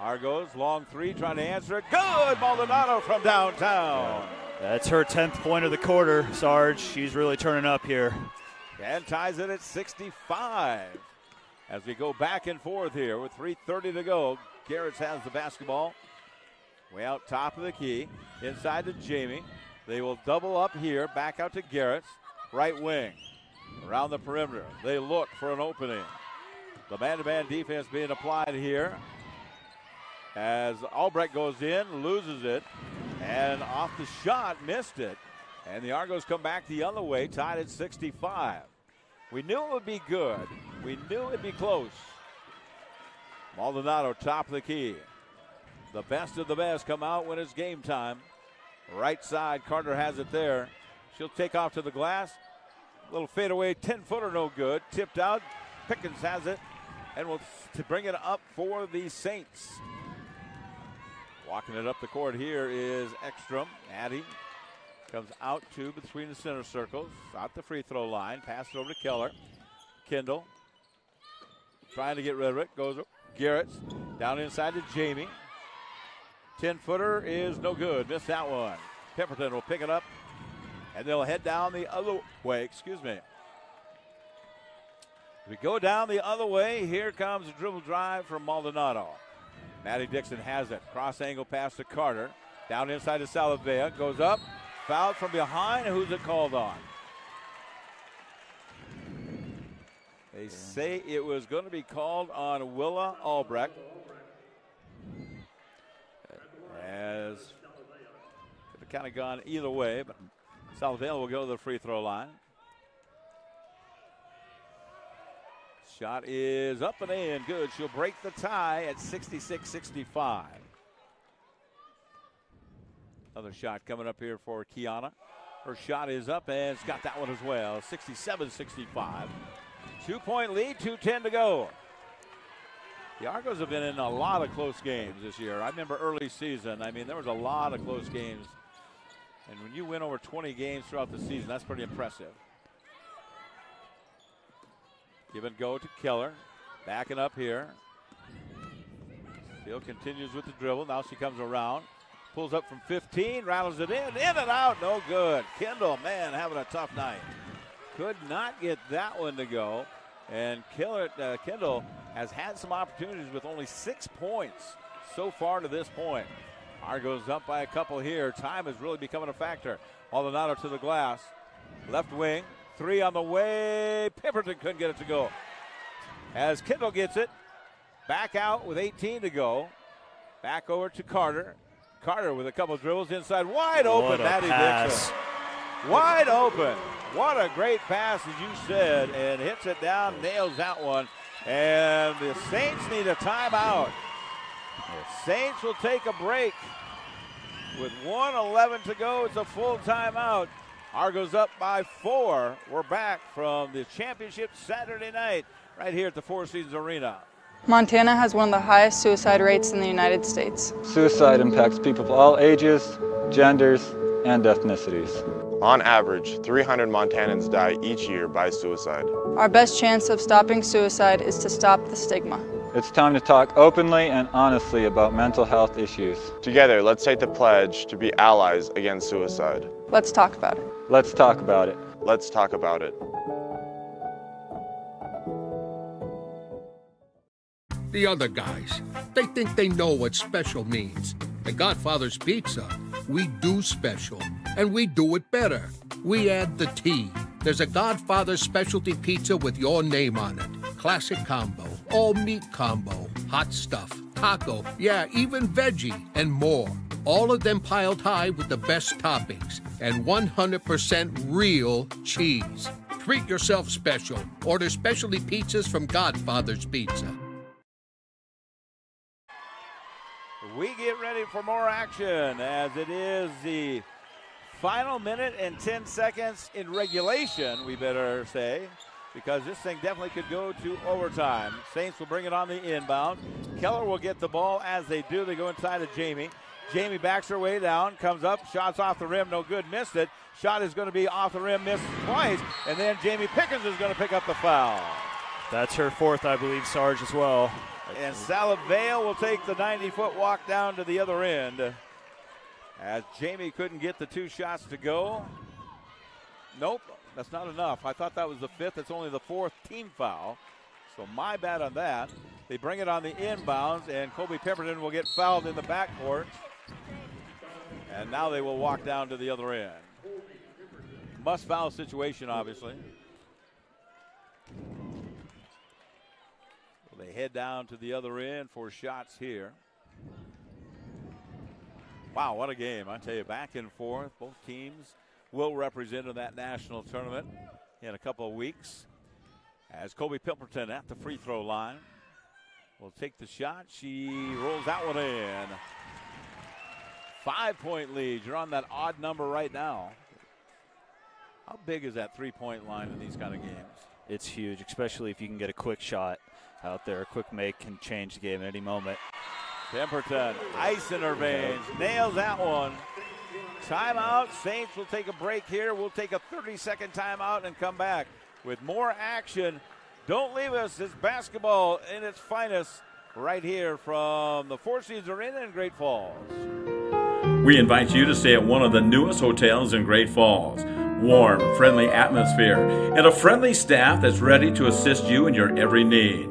Argos, long three, trying to answer it. Good! Maldonado from downtown. That's her 10th point of the quarter, Sarge. She's really turning up here. And ties it at 65. As we go back and forth here with 3.30 to go. Garrett's has the basketball. Way out top of the key. Inside to Jamie. They will double up here. Back out to Garrett's. Right wing. Around the perimeter. They look for an opening. The man to man defense being applied here. As Albrecht goes in, loses it, and off the shot, missed it. And the Argos come back the other way, tied at 65. We knew it would be good. We knew it'd be close. Maldonado, top of the key. The best of the best come out when it's game time. Right side, Carter has it there. She'll take off to the glass. Little fadeaway, 10 footer, no good. Tipped out. Pickens has it and will to bring it up for the Saints. Walking it up the court here is Ekstrom. Addie comes out to between the center circles, out the free throw line, pass it over to Keller. Kendall trying to get rid of it. Goes Garrett down inside to Jamie. 10 footer is no good. Missed that one. Pemberton will pick it up and they'll head down the other way. Excuse me. We go down the other way. Here comes a dribble drive from Maldonado. Maddie Dixon has it. Cross angle pass to Carter. Down inside to Salavea. Goes up. Fouled from behind. Who's it called on? They say it was going to be called on Willa Albrecht. As could have kind of gone either way, but Salavea will go to the free throw line. Shot is up and in. Good. She'll break the tie at 66 65. Another shot coming up here for Kiana. Her shot is up and it's got that one as well. 67 65. Two point lead, 2.10 to go. The Argos have been in a lot of close games this year. I remember early season, I mean, there was a lot of close games. And when you win over 20 games throughout the season, that's pretty impressive. Give and go to Keller. Backing up here. Still continues with the dribble. Now she comes around. Pulls up from 15, rattles it in, in and out, no good. Kendall, man, having a tough night. Could not get that one to go. And Killer, uh, Kendall has had some opportunities with only six points so far to this point. Argos up by a couple here. Time is really becoming a factor. Maldonado to the glass. Left wing. Three on the way. Pemberton couldn't get it to go. As Kendall gets it. Back out with 18 to go. Back over to Carter. Carter with a couple dribbles inside. Wide open, What pass. Dixon. Wide open. What a great pass, as you said, and hits it down, nails that one. And the Saints need a timeout. The Saints will take a break. With 111 to go, it's a full timeout. Argos up by four. We're back from the championship Saturday night right here at the Four Seasons Arena. Montana has one of the highest suicide rates in the United States. Suicide impacts people of all ages, genders, and ethnicities. On average, 300 Montanans die each year by suicide. Our best chance of stopping suicide is to stop the stigma. It's time to talk openly and honestly about mental health issues. Together, let's take the pledge to be allies against suicide. Let's talk about it. Let's talk about it. Let's talk about it. The other guys, they think they know what special means. At Godfather's Pizza, we do special, and we do it better. We add the T. There's a Godfather's specialty pizza with your name on it. Classic combo, all meat combo, hot stuff, taco, yeah, even veggie, and more. All of them piled high with the best toppings and 100% real cheese. Treat yourself special. Order specialty pizzas from Godfather's Pizza. We get ready for more action as it is the final minute and 10 seconds in regulation, we better say, because this thing definitely could go to overtime. Saints will bring it on the inbound. Keller will get the ball as they do. They go inside to Jamie. Jamie backs her way down, comes up, shots off the rim, no good, missed it. Shot is going to be off the rim, missed twice, and then Jamie Pickens is going to pick up the foul. That's her fourth, I believe, Sarge as well. And Salavea will take the 90 foot walk down to the other end. As Jamie couldn't get the two shots to go. Nope, that's not enough. I thought that was the fifth. It's only the fourth team foul. So my bad on that. They bring it on the inbounds, and Colby Pemberton will get fouled in the backcourt. And now they will walk down to the other end. Must foul situation, obviously. Well, they head down to the other end for shots here. Wow, what a game. I tell you, back and forth. Both teams will represent in that national tournament in a couple of weeks. As Colby Pemberton at the free throw line will take the shot. She rolls that one in. Five point lead. You're on that odd number right now. How big is that three point line in these kind of games? It's huge, especially if you can get a quick shot out there. A quick make can change the game at any moment. Pemberton, ice in her veins, nails that one. Timeout. Saints will take a break here. We'll take a 30 second timeout and come back with more action. Don't leave us. It's basketball in its finest right here from the Four Seasons Arena in Great Falls. We invite you to stay at one of the newest hotels in Great Falls. Warm, friendly atmosphere, and a friendly staff that's ready to assist you in your every need.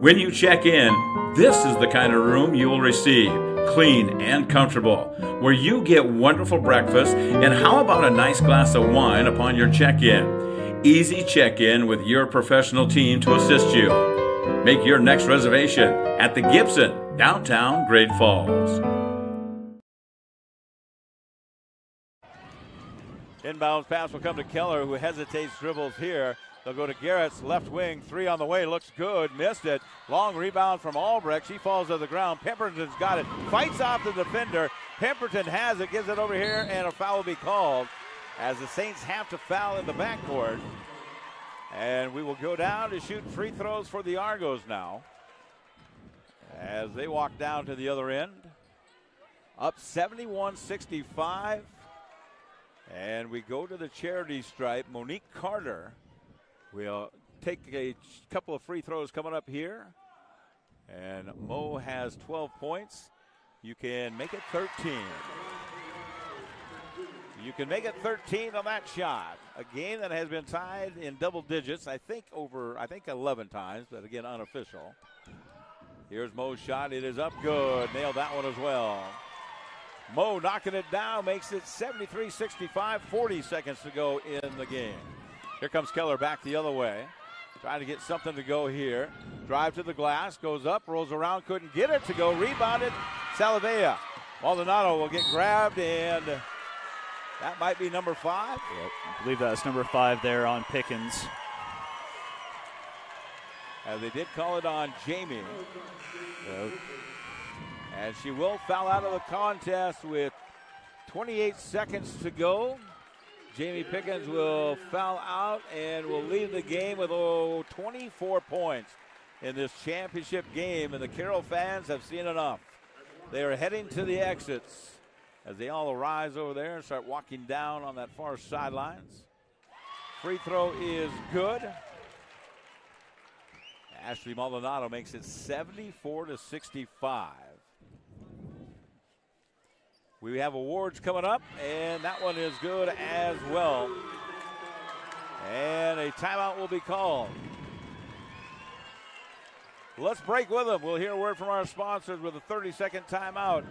When you check in, this is the kind of room you will receive clean and comfortable, where you get wonderful breakfast, and how about a nice glass of wine upon your check in? Easy check in with your professional team to assist you. Make your next reservation at the Gibson, downtown Great Falls. Inbounds pass will come to Keller, who hesitates, dribbles here. They'll go to Garrett's left wing. Three on the way. Looks good. Missed it. Long rebound from Albrecht. She falls to the ground. Pemberton's got it. Fights off the defender. Pemberton has it. Gives it over here, and a foul will be called as the Saints have to foul in the backcourt. And we will go down to shoot free throws for the Argos now. As they walk down to the other end. Up 71 65. And we go to the charity stripe. Monique Carter will take a couple of free throws coming up here. And Mo has 12 points. You can make it 13. You can make it 13 on that shot. A game that has been tied in double digits, I think over, I think 11 times, but again, unofficial. Here's Mo's shot. It is up good. Nailed that one as well. Mo knocking it down, makes it 73 65, 40 seconds to go in the game. Here comes Keller back the other way. Trying to get something to go here. Drive to the glass, goes up, rolls around, couldn't get it to go. Rebounded, Salavea. Maldonado will get grabbed, and that might be number five. Yep. I believe that's number five there on Pickens. As they did call it on Jamie. And she will foul out of the contest with 28 seconds to go. Jamie Pickens will foul out and will leave the game with oh, 24 points in this championship game. And the Carroll fans have seen enough. They are heading to the exits as they all arise over there and start walking down on that far sidelines. Free throw is good. Ashley Maldonado makes it 74 to 65. We have awards coming up, and that one is good as well. And a timeout will be called. Let's break with them. We'll hear a word from our sponsors with a 30 second timeout.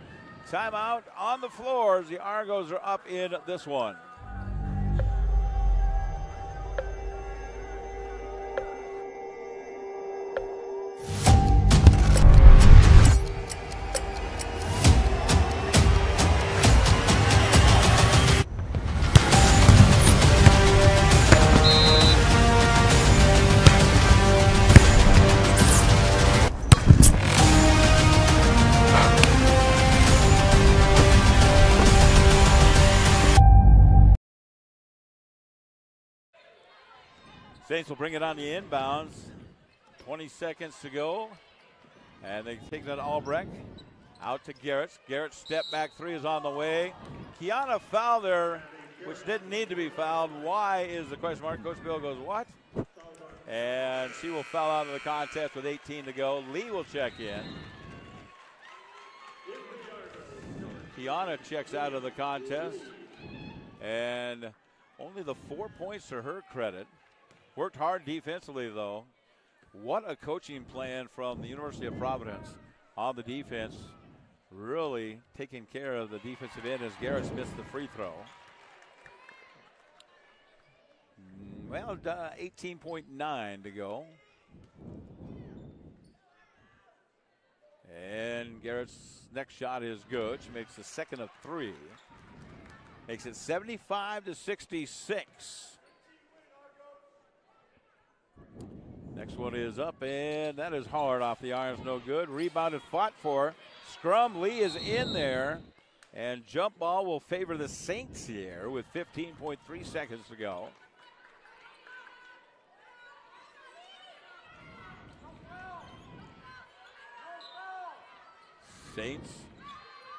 Timeout on the floors. The Argos are up in this one. Saints will bring it on the inbounds. 20 seconds to go. And they take that Albrecht out to Garrett. Garrett's step back three is on the way. Kiana fouled there, which didn't need to be fouled. Why is the question mark? Coach Bill goes, what? And she will foul out of the contest with 18 to go. Lee will check in. Kiana checks out of the contest. And only the four points to her credit. Worked hard defensively, though. What a coaching plan from the University of Providence on the defense. Really taking care of the defensive end as Garrett's missed the free throw. Well, uh, 18.9 to go. And Garrett's next shot is good. She makes the second of three. Makes it 75 to 66. Next one is up, and that is hard off the irons, no good. Rebounded, fought for. Scrum Lee is in there, and jump ball will favor the Saints here with 15.3 seconds to go. Saints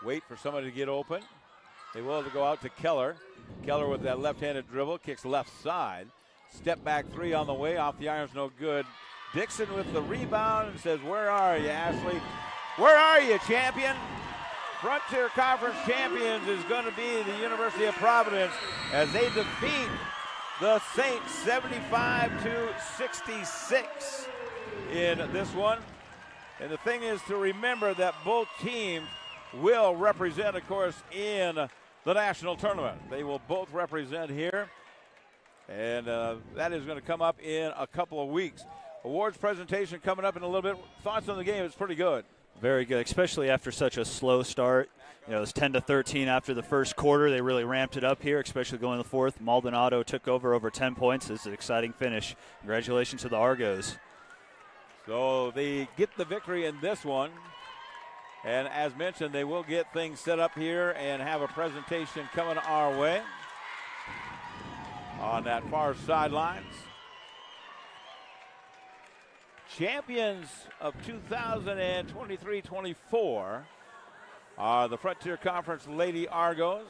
wait for somebody to get open. They will to go out to Keller. Keller with that left-handed dribble kicks left side. Step back three on the way off the irons, no good. Dixon with the rebound and says, "Where are you, Ashley? Where are you, champion?" Frontier Conference champions is going to be the University of Providence as they defeat the Saints 75 to 66 in this one. And the thing is to remember that both teams will represent, of course, in the national tournament. They will both represent here. And uh, that is going to come up in a couple of weeks. Awards presentation coming up in a little bit. Thoughts on the game? It's pretty good. Very good, especially after such a slow start. You know, it was 10 to 13 after the first quarter. They really ramped it up here, especially going to the fourth. Maldonado took over over 10 points. It's an exciting finish. Congratulations to the Argos. So they get the victory in this one. And as mentioned, they will get things set up here and have a presentation coming our way on that far sidelines. Champions of 2023 24 are the Frontier Conference Lady Argos.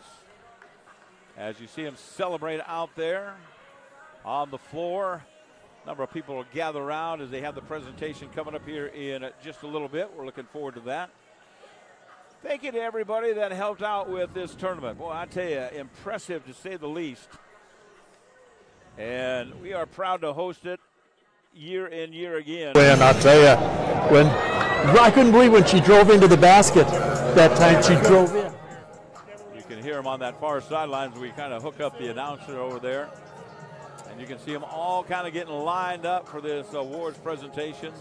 As you see them celebrate out there on the floor, a number of people will gather around as they have the presentation coming up here in just a little bit. We're looking forward to that. Thank you to everybody that helped out with this tournament. Boy, I tell you, impressive to say the least. And we are proud to host it year in, year again. And I'll tell you, when I couldn't believe when she drove into the basket that time she drove in. You can hear them on that far sidelines. We kind of hook up the announcer over there. And you can see them all kind of getting lined up for this awards presentation.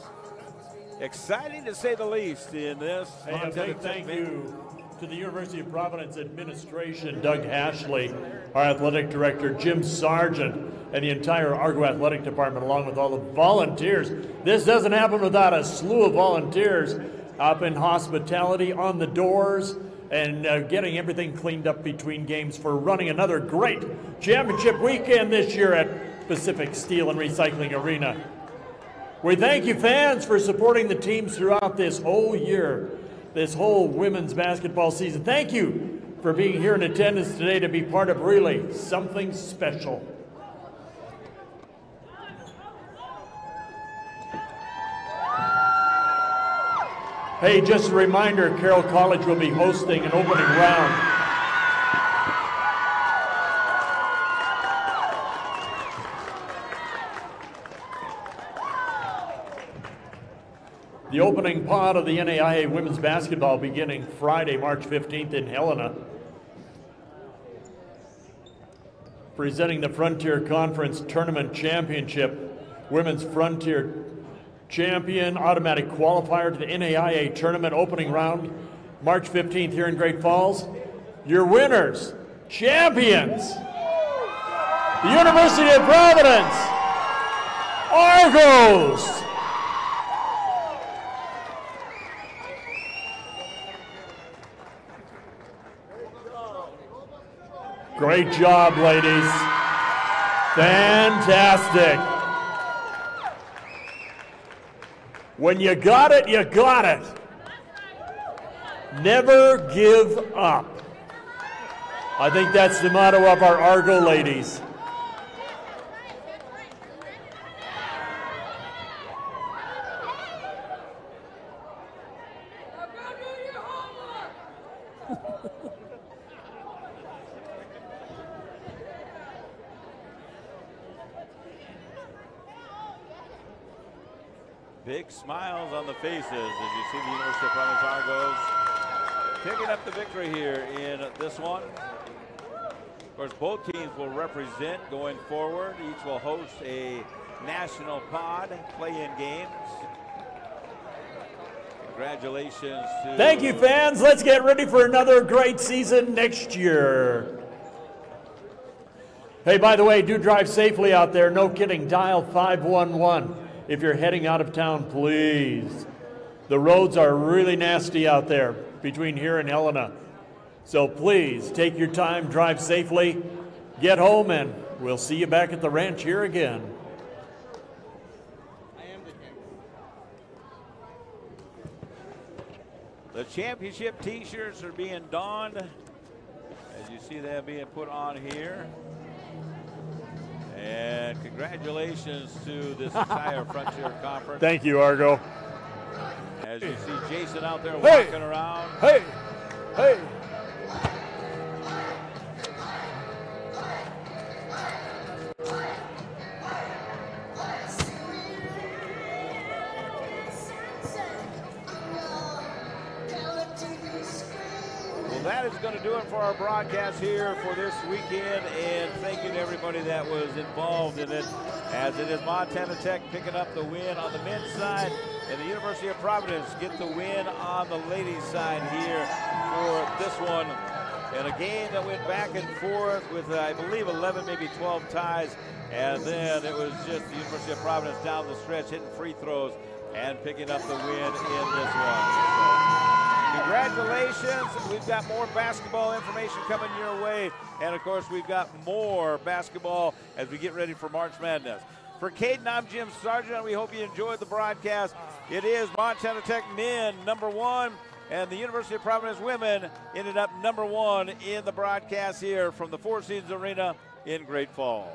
Exciting to say the least in this. Hey, a Montana thank Tech you to the University of Providence administration, Doug Ashley, our athletic director, Jim Sargent, and the entire Argo Athletic Department, along with all the volunteers. This doesn't happen without a slew of volunteers up in hospitality, on the doors, and uh, getting everything cleaned up between games for running another great championship weekend this year at Pacific Steel and Recycling Arena. We thank you, fans, for supporting the teams throughout this whole year, this whole women's basketball season. Thank you for being here in attendance today to be part of really something special. Hey, just a reminder Carroll College will be hosting an opening round. The opening pod of the NAIA women's basketball beginning Friday, March 15th in Helena. Presenting the Frontier Conference Tournament Championship, Women's Frontier Champion, automatic qualifier to the NAIA Tournament opening round, March 15th here in Great Falls. Your winners, champions, the University of Providence, Argos. Great job, ladies. Fantastic. When you got it, you got it. Never give up. I think that's the motto of our Argo ladies. Big smiles on the faces as you see the University of Providence Argos picking up the victory here in this one. Of course, both teams will represent going forward. Each will host a national pod play-in games. Congratulations to Thank you, fans. Let's get ready for another great season next year. Hey, by the way, do drive safely out there. No kidding. Dial 511 if you're heading out of town, please. The roads are really nasty out there between here and Helena. So please take your time, drive safely, get home, and we'll see you back at the ranch here again. The championship t-shirts are being donned. As you see them being put on here. And congratulations to this entire Frontier Conference. Thank you, Argo. As you see Jason out there Hey. walking around. Hey, hey. That is going to do it for our broadcast here for this weekend. And thank you to everybody that was involved in it. As it is Montana Tech picking up the win on the men's side, and the University of Providence get the win on the ladies' side here for this one. And a game that went back and forth with, I believe, 11, maybe 12 ties. And then it was just the University of Providence down the stretch hitting free throws and picking up the win in this one. So, congratulations. We've got more basketball information coming your way. And of course, we've got more basketball as we get ready for March Madness. For Caden, I'm Jim Sargent. We hope you enjoyed the broadcast. It is Montana Tech men number one, and the University of Providence women ended up number one in the broadcast here from the Four Seasons Arena in Great Falls.